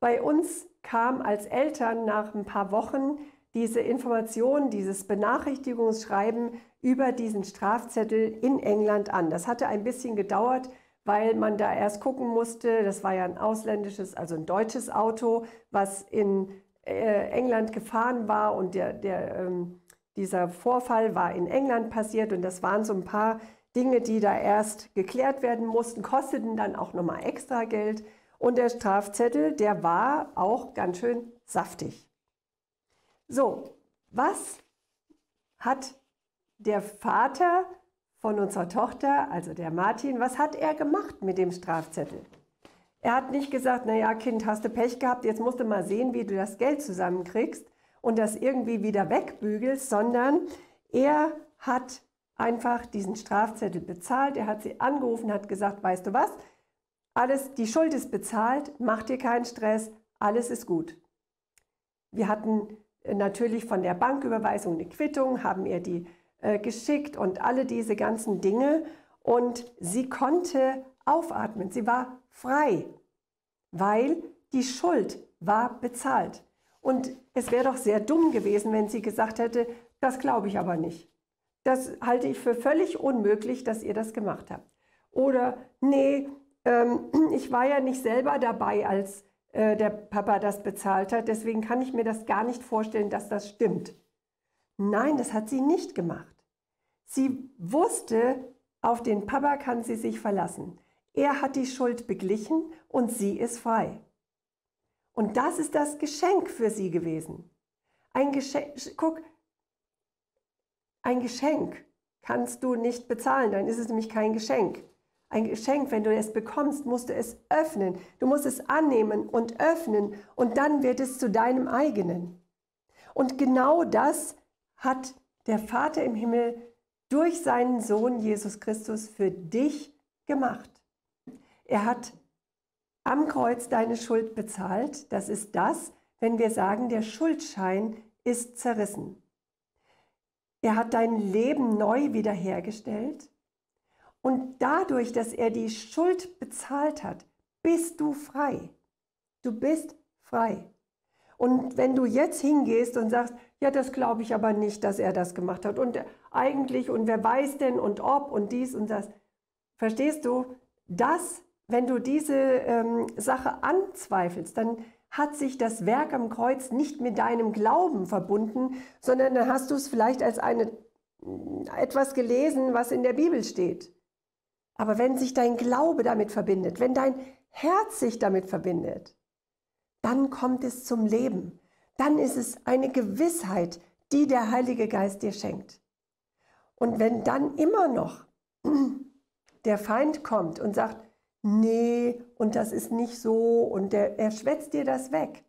bei uns kam als Eltern nach ein paar Wochen diese Information, dieses Benachrichtigungsschreiben über diesen Strafzettel in England an. Das hatte ein bisschen gedauert, weil man da erst gucken musste, das war ja ein ausländisches, also ein deutsches Auto, was in äh, England gefahren war und der, der, ähm, dieser Vorfall war in England passiert und das waren so ein paar Dinge, die da erst geklärt werden mussten, kosteten dann auch nochmal extra Geld. Und der Strafzettel, der war auch ganz schön saftig. So, was hat der Vater von unserer Tochter, also der Martin, was hat er gemacht mit dem Strafzettel? Er hat nicht gesagt, naja, Kind, hast du Pech gehabt, jetzt musst du mal sehen, wie du das Geld zusammenkriegst und das irgendwie wieder wegbügelst, sondern er hat einfach diesen Strafzettel bezahlt. Er hat sie angerufen, hat gesagt, weißt du was, alles, die Schuld ist bezahlt, mach dir keinen Stress, alles ist gut. Wir hatten natürlich von der Banküberweisung eine Quittung, haben ihr die äh, geschickt und alle diese ganzen Dinge. Und sie konnte aufatmen, sie war frei, weil die Schuld war bezahlt. Und es wäre doch sehr dumm gewesen, wenn sie gesagt hätte, das glaube ich aber nicht. Das halte ich für völlig unmöglich, dass ihr das gemacht habt. Oder, nee, ähm, *clears throat* ich war ja nicht selber dabei, als äh, der Papa das bezahlt hat. Deswegen kann ich mir das gar nicht vorstellen, dass das stimmt. Nein, das hat sie nicht gemacht. Sie wusste, auf den Papa kann sie sich verlassen. Er hat die Schuld beglichen und sie ist frei. Und das ist das Geschenk für sie gewesen. Ein Geschenk, guck, ein Geschenk kannst du nicht bezahlen, dann ist es nämlich kein Geschenk. Ein Geschenk, wenn du es bekommst, musst du es öffnen. Du musst es annehmen und öffnen und dann wird es zu deinem eigenen. Und genau das hat der Vater im Himmel durch seinen Sohn Jesus Christus für dich gemacht. Er hat am Kreuz deine Schuld bezahlt. Das ist das, wenn wir sagen, der Schuldschein ist zerrissen. Er hat dein Leben neu wiederhergestellt. Und dadurch, dass er die Schuld bezahlt hat, bist du frei. Du bist frei. Und wenn du jetzt hingehst und sagst, ja, das glaube ich aber nicht, dass er das gemacht hat. Und eigentlich, und wer weiß denn, und ob, und dies und das. Verstehst du? Das, wenn du diese ähm, Sache anzweifelst, dann hat sich das Werk am Kreuz nicht mit deinem Glauben verbunden, sondern dann hast du es vielleicht als eine, etwas gelesen, was in der Bibel steht. Aber wenn sich dein Glaube damit verbindet, wenn dein Herz sich damit verbindet, dann kommt es zum Leben. Dann ist es eine Gewissheit, die der Heilige Geist dir schenkt. Und wenn dann immer noch *clears throat* der Feind kommt und sagt, nee, und das ist nicht so, und der, er schwätzt dir das weg,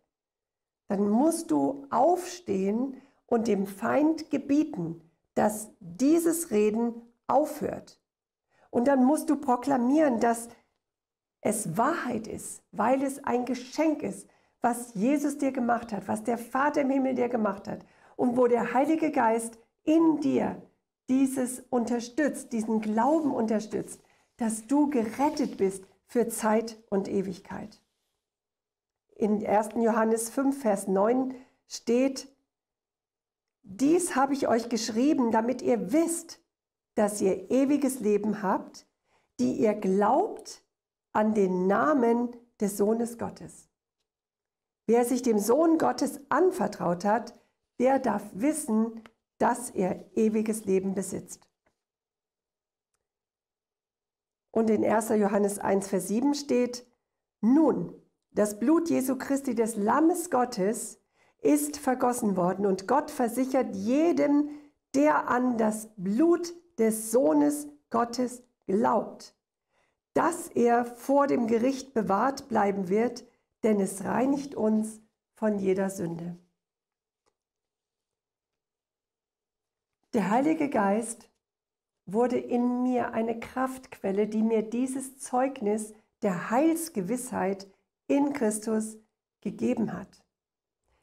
dann musst du aufstehen und dem Feind gebieten, dass dieses Reden aufhört. Und dann musst du proklamieren, dass es Wahrheit ist, weil es ein Geschenk ist, was Jesus dir gemacht hat, was der Vater im Himmel dir gemacht hat und wo der Heilige Geist in dir dieses unterstützt, diesen Glauben unterstützt, dass du gerettet bist für Zeit und Ewigkeit. In 1. Johannes 5, Vers 9 steht, dies habe ich euch geschrieben, damit ihr wisst, dass ihr ewiges Leben habt, die ihr glaubt an den Namen des Sohnes Gottes. Wer sich dem Sohn Gottes anvertraut hat, der darf wissen, dass er ewiges Leben besitzt. Und in 1. Johannes 1, Vers 7 steht, nun, das Blut Jesu Christi des Lammes Gottes ist vergossen worden und Gott versichert jedem, der an das Blut des Sohnes Gottes glaubt, dass er vor dem Gericht bewahrt bleiben wird, denn es reinigt uns von jeder Sünde. Der Heilige Geist wurde in mir eine Kraftquelle, die mir dieses Zeugnis der Heilsgewissheit in Christus gegeben hat.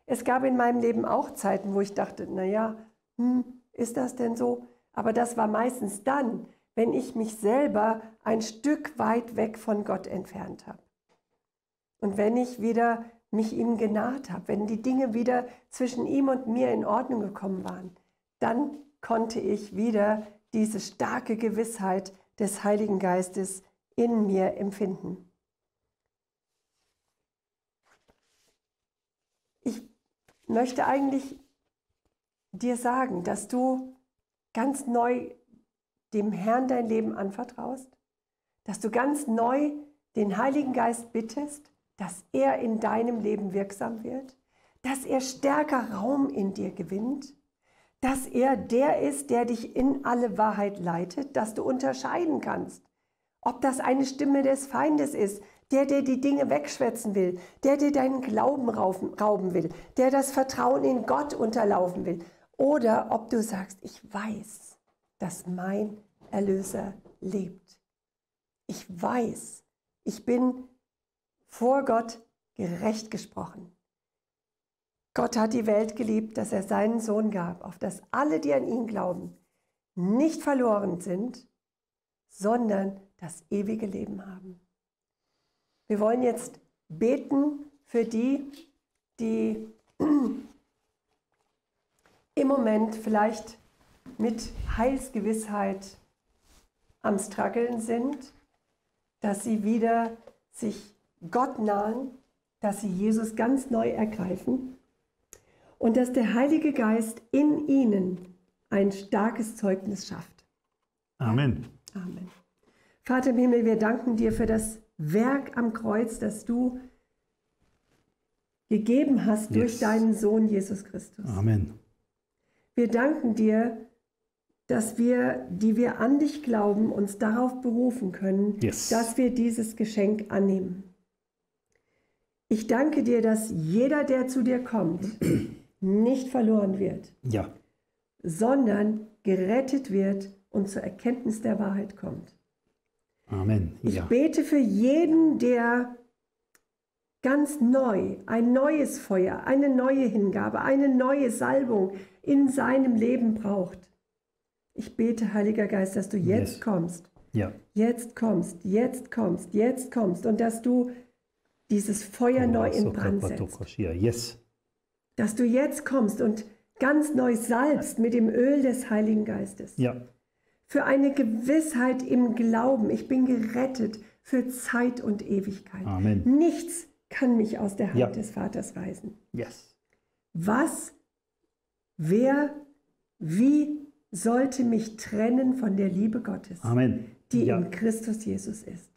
Es gab in meinem Leben auch Zeiten, wo ich dachte, naja, hm, ist das denn so? Aber das war meistens dann, wenn ich mich selber ein Stück weit weg von Gott entfernt habe. Und wenn ich wieder mich ihm genaht habe, wenn die Dinge wieder zwischen ihm und mir in Ordnung gekommen waren, dann konnte ich wieder diese starke Gewissheit des Heiligen Geistes in mir empfinden. Ich möchte eigentlich dir sagen, dass du ganz neu dem Herrn dein Leben anvertraust, dass du ganz neu den Heiligen Geist bittest, dass er in deinem Leben wirksam wird, dass er stärker Raum in dir gewinnt, dass er der ist, der dich in alle Wahrheit leitet, dass du unterscheiden kannst, ob das eine Stimme des Feindes ist, der dir die Dinge wegschwätzen will, der dir deinen Glauben rauben will, der das Vertrauen in Gott unterlaufen will, oder ob du sagst, ich weiß, dass mein Erlöser lebt. Ich weiß, ich bin vor Gott gerecht gesprochen. Gott hat die Welt geliebt, dass er seinen Sohn gab, auf dass alle, die an ihn glauben, nicht verloren sind, sondern das ewige Leben haben. Wir wollen jetzt beten für die, die *clears throat* im Moment vielleicht mit Heilsgewissheit am Struggeln sind, dass sie wieder sich Gott nahen, dass sie Jesus ganz neu ergreifen und dass der Heilige Geist in ihnen ein starkes Zeugnis schafft. Amen. Amen. Vater im Himmel, wir danken dir für das Werk am Kreuz, das du gegeben hast yes. durch deinen Sohn Jesus Christus. Amen. Wir danken dir, dass wir, die wir an dich glauben, uns darauf berufen können, yes. dass wir dieses Geschenk annehmen. Ich danke dir, dass jeder, der zu dir kommt, *clears throat* nicht verloren wird, ja. sondern gerettet wird und zur Erkenntnis der Wahrheit kommt. Amen. Ja. Ich bete für jeden, der ganz neu, ein neues Feuer, eine neue Hingabe, eine neue Salbung in seinem Leben braucht. Ich bete, Heiliger Geist, dass du jetzt yes. kommst. Ja. Jetzt kommst, jetzt kommst, jetzt kommst und dass du dieses Feuer neu in Brand setzt. Yes. dass du jetzt kommst und ganz neu salbst mit dem Öl des Heiligen Geistes. Ja. Für eine Gewissheit im Glauben. Ich bin gerettet für Zeit und Ewigkeit. Amen. Nichts kann mich aus der Hand Ja. des Vaters weisen. Yes. Was, wer, wie sollte mich trennen von der Liebe Gottes, Amen. die ja. in Christus Jesus ist?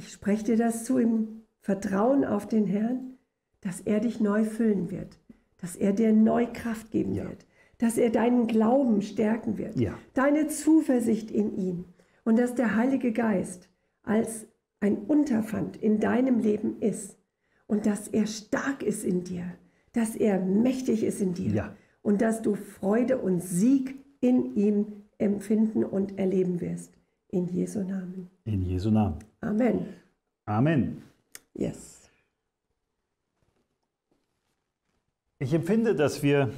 Ich spreche dir das zu im Vertrauen auf den Herrn, dass er dich neu füllen wird, dass er dir neu Kraft geben Ja. wird, dass er deinen Glauben stärken wird, Ja. deine Zuversicht in ihn und dass der Heilige Geist als ein Unterpfand in deinem Leben ist und dass er stark ist in dir, dass er mächtig ist in dir Ja. und dass du Freude und Sieg in ihm empfinden und erleben wirst. In Jesu Namen. In Jesu Namen. Amen. Amen. Yes. Ich empfinde, dass wir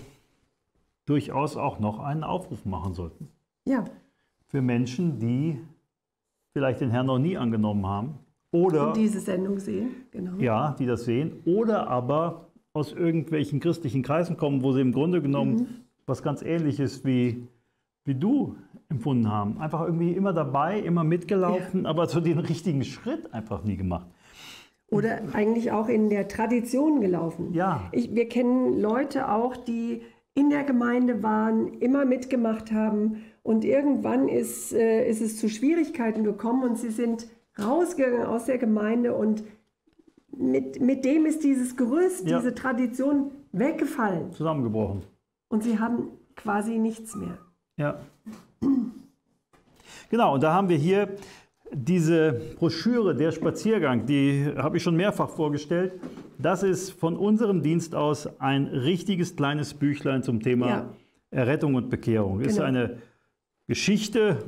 durchaus auch noch einen Aufruf machen sollten. Ja, Für Menschen, die vielleicht den Herrn noch nie angenommen haben oder und diese Sendung sehen. Genau. ja, die das sehen, oder aber aus irgendwelchen christlichen Kreisen kommen, wo sie im Grunde genommen was ganz ähnliches wie, wie du empfunden haben. Einfach irgendwie immer dabei, immer mitgelaufen, aber so den richtigen Schritt einfach nie gemacht. Oder eigentlich auch in der Tradition gelaufen. Ja. Ich, wir kennen Leute auch, die in der Gemeinde waren, immer mitgemacht haben und irgendwann ist, äh, ist es zu Schwierigkeiten gekommen und sie sind rausgegangen aus der Gemeinde und mit, mit dem ist dieses Gerüst, Ja. diese Tradition weggefallen Zusammengebrochen. und sie haben quasi nichts mehr. Ja. Genau, und da haben wir hier diese Broschüre, der Spaziergang, die habe ich schon mehrfach vorgestellt. Das ist von unserem Dienst aus ein richtiges kleines Büchlein zum Thema Ja. Errettung und Bekehrung. Ist Genau. eine Geschichte,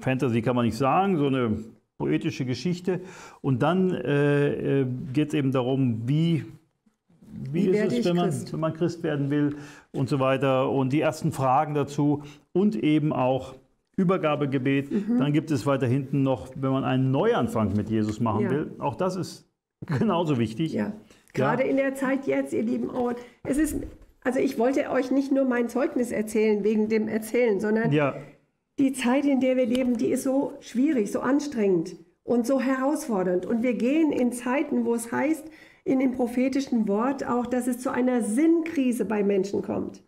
Fantasy kann man nicht sagen, so eine poetische Geschichte. Und dann äh, geht es eben darum, wie, wie, Wie ist es, wenn man, wenn man Christ werden will und so weiter. Und die ersten Fragen dazu und eben auch Übergabegebet. Mhm. Dann gibt es weiter hinten noch, wenn man einen Neuanfang mit Jesus machen Ja. will. Auch das ist genauso wichtig. Ja, gerade in der Zeit jetzt, ihr Lieben. Oh, es ist, also ich wollte euch nicht nur mein Zeugnis erzählen wegen dem Erzählen, sondern Ja, die Zeit, in der wir leben, die ist so schwierig, so anstrengend und so herausfordernd. Und wir gehen in Zeiten, wo es heißt, in dem prophetischen Wort auch, dass es zu einer Sinnkrise bei Menschen kommt.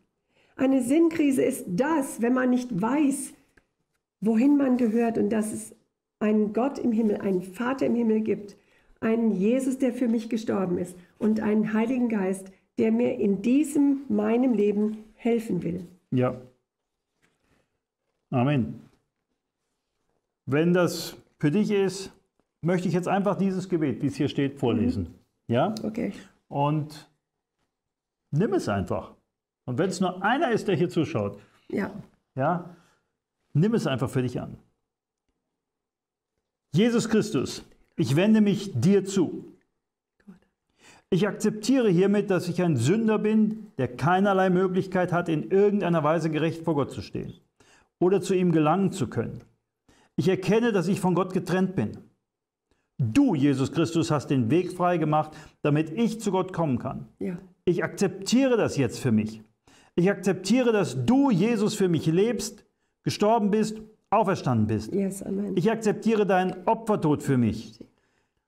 Eine Sinnkrise ist das, wenn man nicht weiß, wohin man gehört und dass es einen Gott im Himmel, einen Vater im Himmel gibt, einen Jesus, der für mich gestorben ist und einen Heiligen Geist, der mir in diesem meinem Leben helfen will. ja. Amen. Wenn das für dich ist, möchte ich jetzt einfach dieses Gebet, wie es hier steht, vorlesen. Ja? Okay. Und nimm es einfach. Und wenn es nur einer ist, der hier zuschaut, Ja. ja, nimm es einfach für dich an. Jesus Christus, ich wende mich dir zu. Ich akzeptiere hiermit, dass ich ein Sünder bin, der keinerlei Möglichkeit hat, in irgendeiner Weise gerecht vor Gott zu stehen oder zu ihm gelangen zu können. Ich erkenne, dass ich von Gott getrennt bin. Du, Jesus Christus, hast den Weg frei gemacht, damit ich zu Gott kommen kann. Ja. Ich akzeptiere das jetzt für mich. Ich akzeptiere, dass du, Jesus, für mich lebst, gestorben bist, auferstanden bist. Yes, Amen. Ich akzeptiere deinen Opfertod für mich,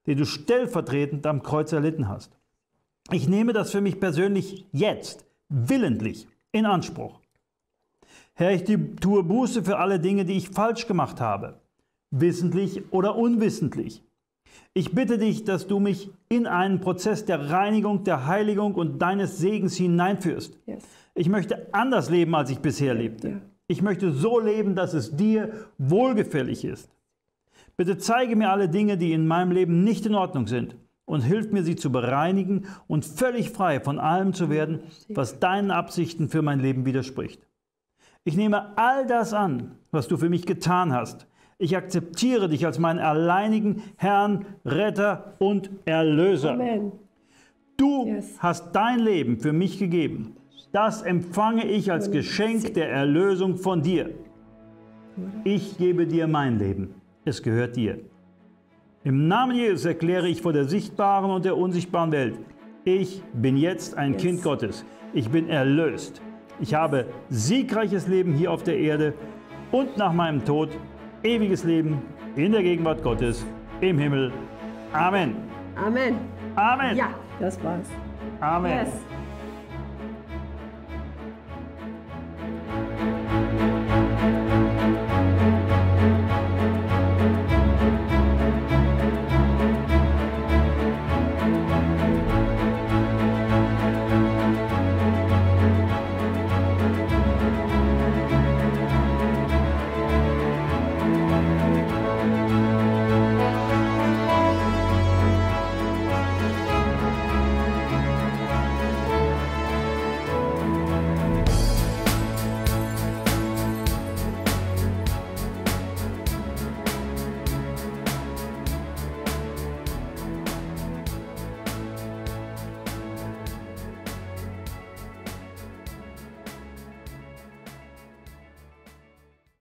den du stellvertretend am Kreuz erlitten hast. Ich nehme das für mich persönlich jetzt, willentlich, in Anspruch. Herr, ich tue Buße für alle Dinge, die ich falsch gemacht habe, wissentlich oder unwissentlich. Ich bitte dich, dass du mich in einen Prozess der Reinigung, der Heiligung und deines Segens hineinführst. Yes. Ich möchte anders leben, als ich bisher lebte. Ja. Ich möchte so leben, dass es dir wohlgefällig ist. Bitte zeige mir alle Dinge, die in meinem Leben nicht in Ordnung sind und hilf mir, sie zu bereinigen und völlig frei von allem zu werden, was deinen Absichten für mein Leben widerspricht. Ich nehme all das an, was du für mich getan hast. Ich akzeptiere dich als meinen alleinigen Herrn, Retter und Erlöser. Amen. Du Yes. hast dein Leben für mich gegeben. Das empfange ich als Geschenk der Erlösung von dir. Ich gebe dir mein Leben. Es gehört dir. Im Namen Jesus erkläre ich vor der sichtbaren und der unsichtbaren Welt, Ich bin jetzt ein yes. Kind Gottes. Ich bin erlöst. Ich habe siegreiches Leben hier auf der Erde und nach meinem Tod ewiges Leben in der Gegenwart Gottes im Himmel. Amen. Amen. Amen. Ja, das war's. Amen. Yes.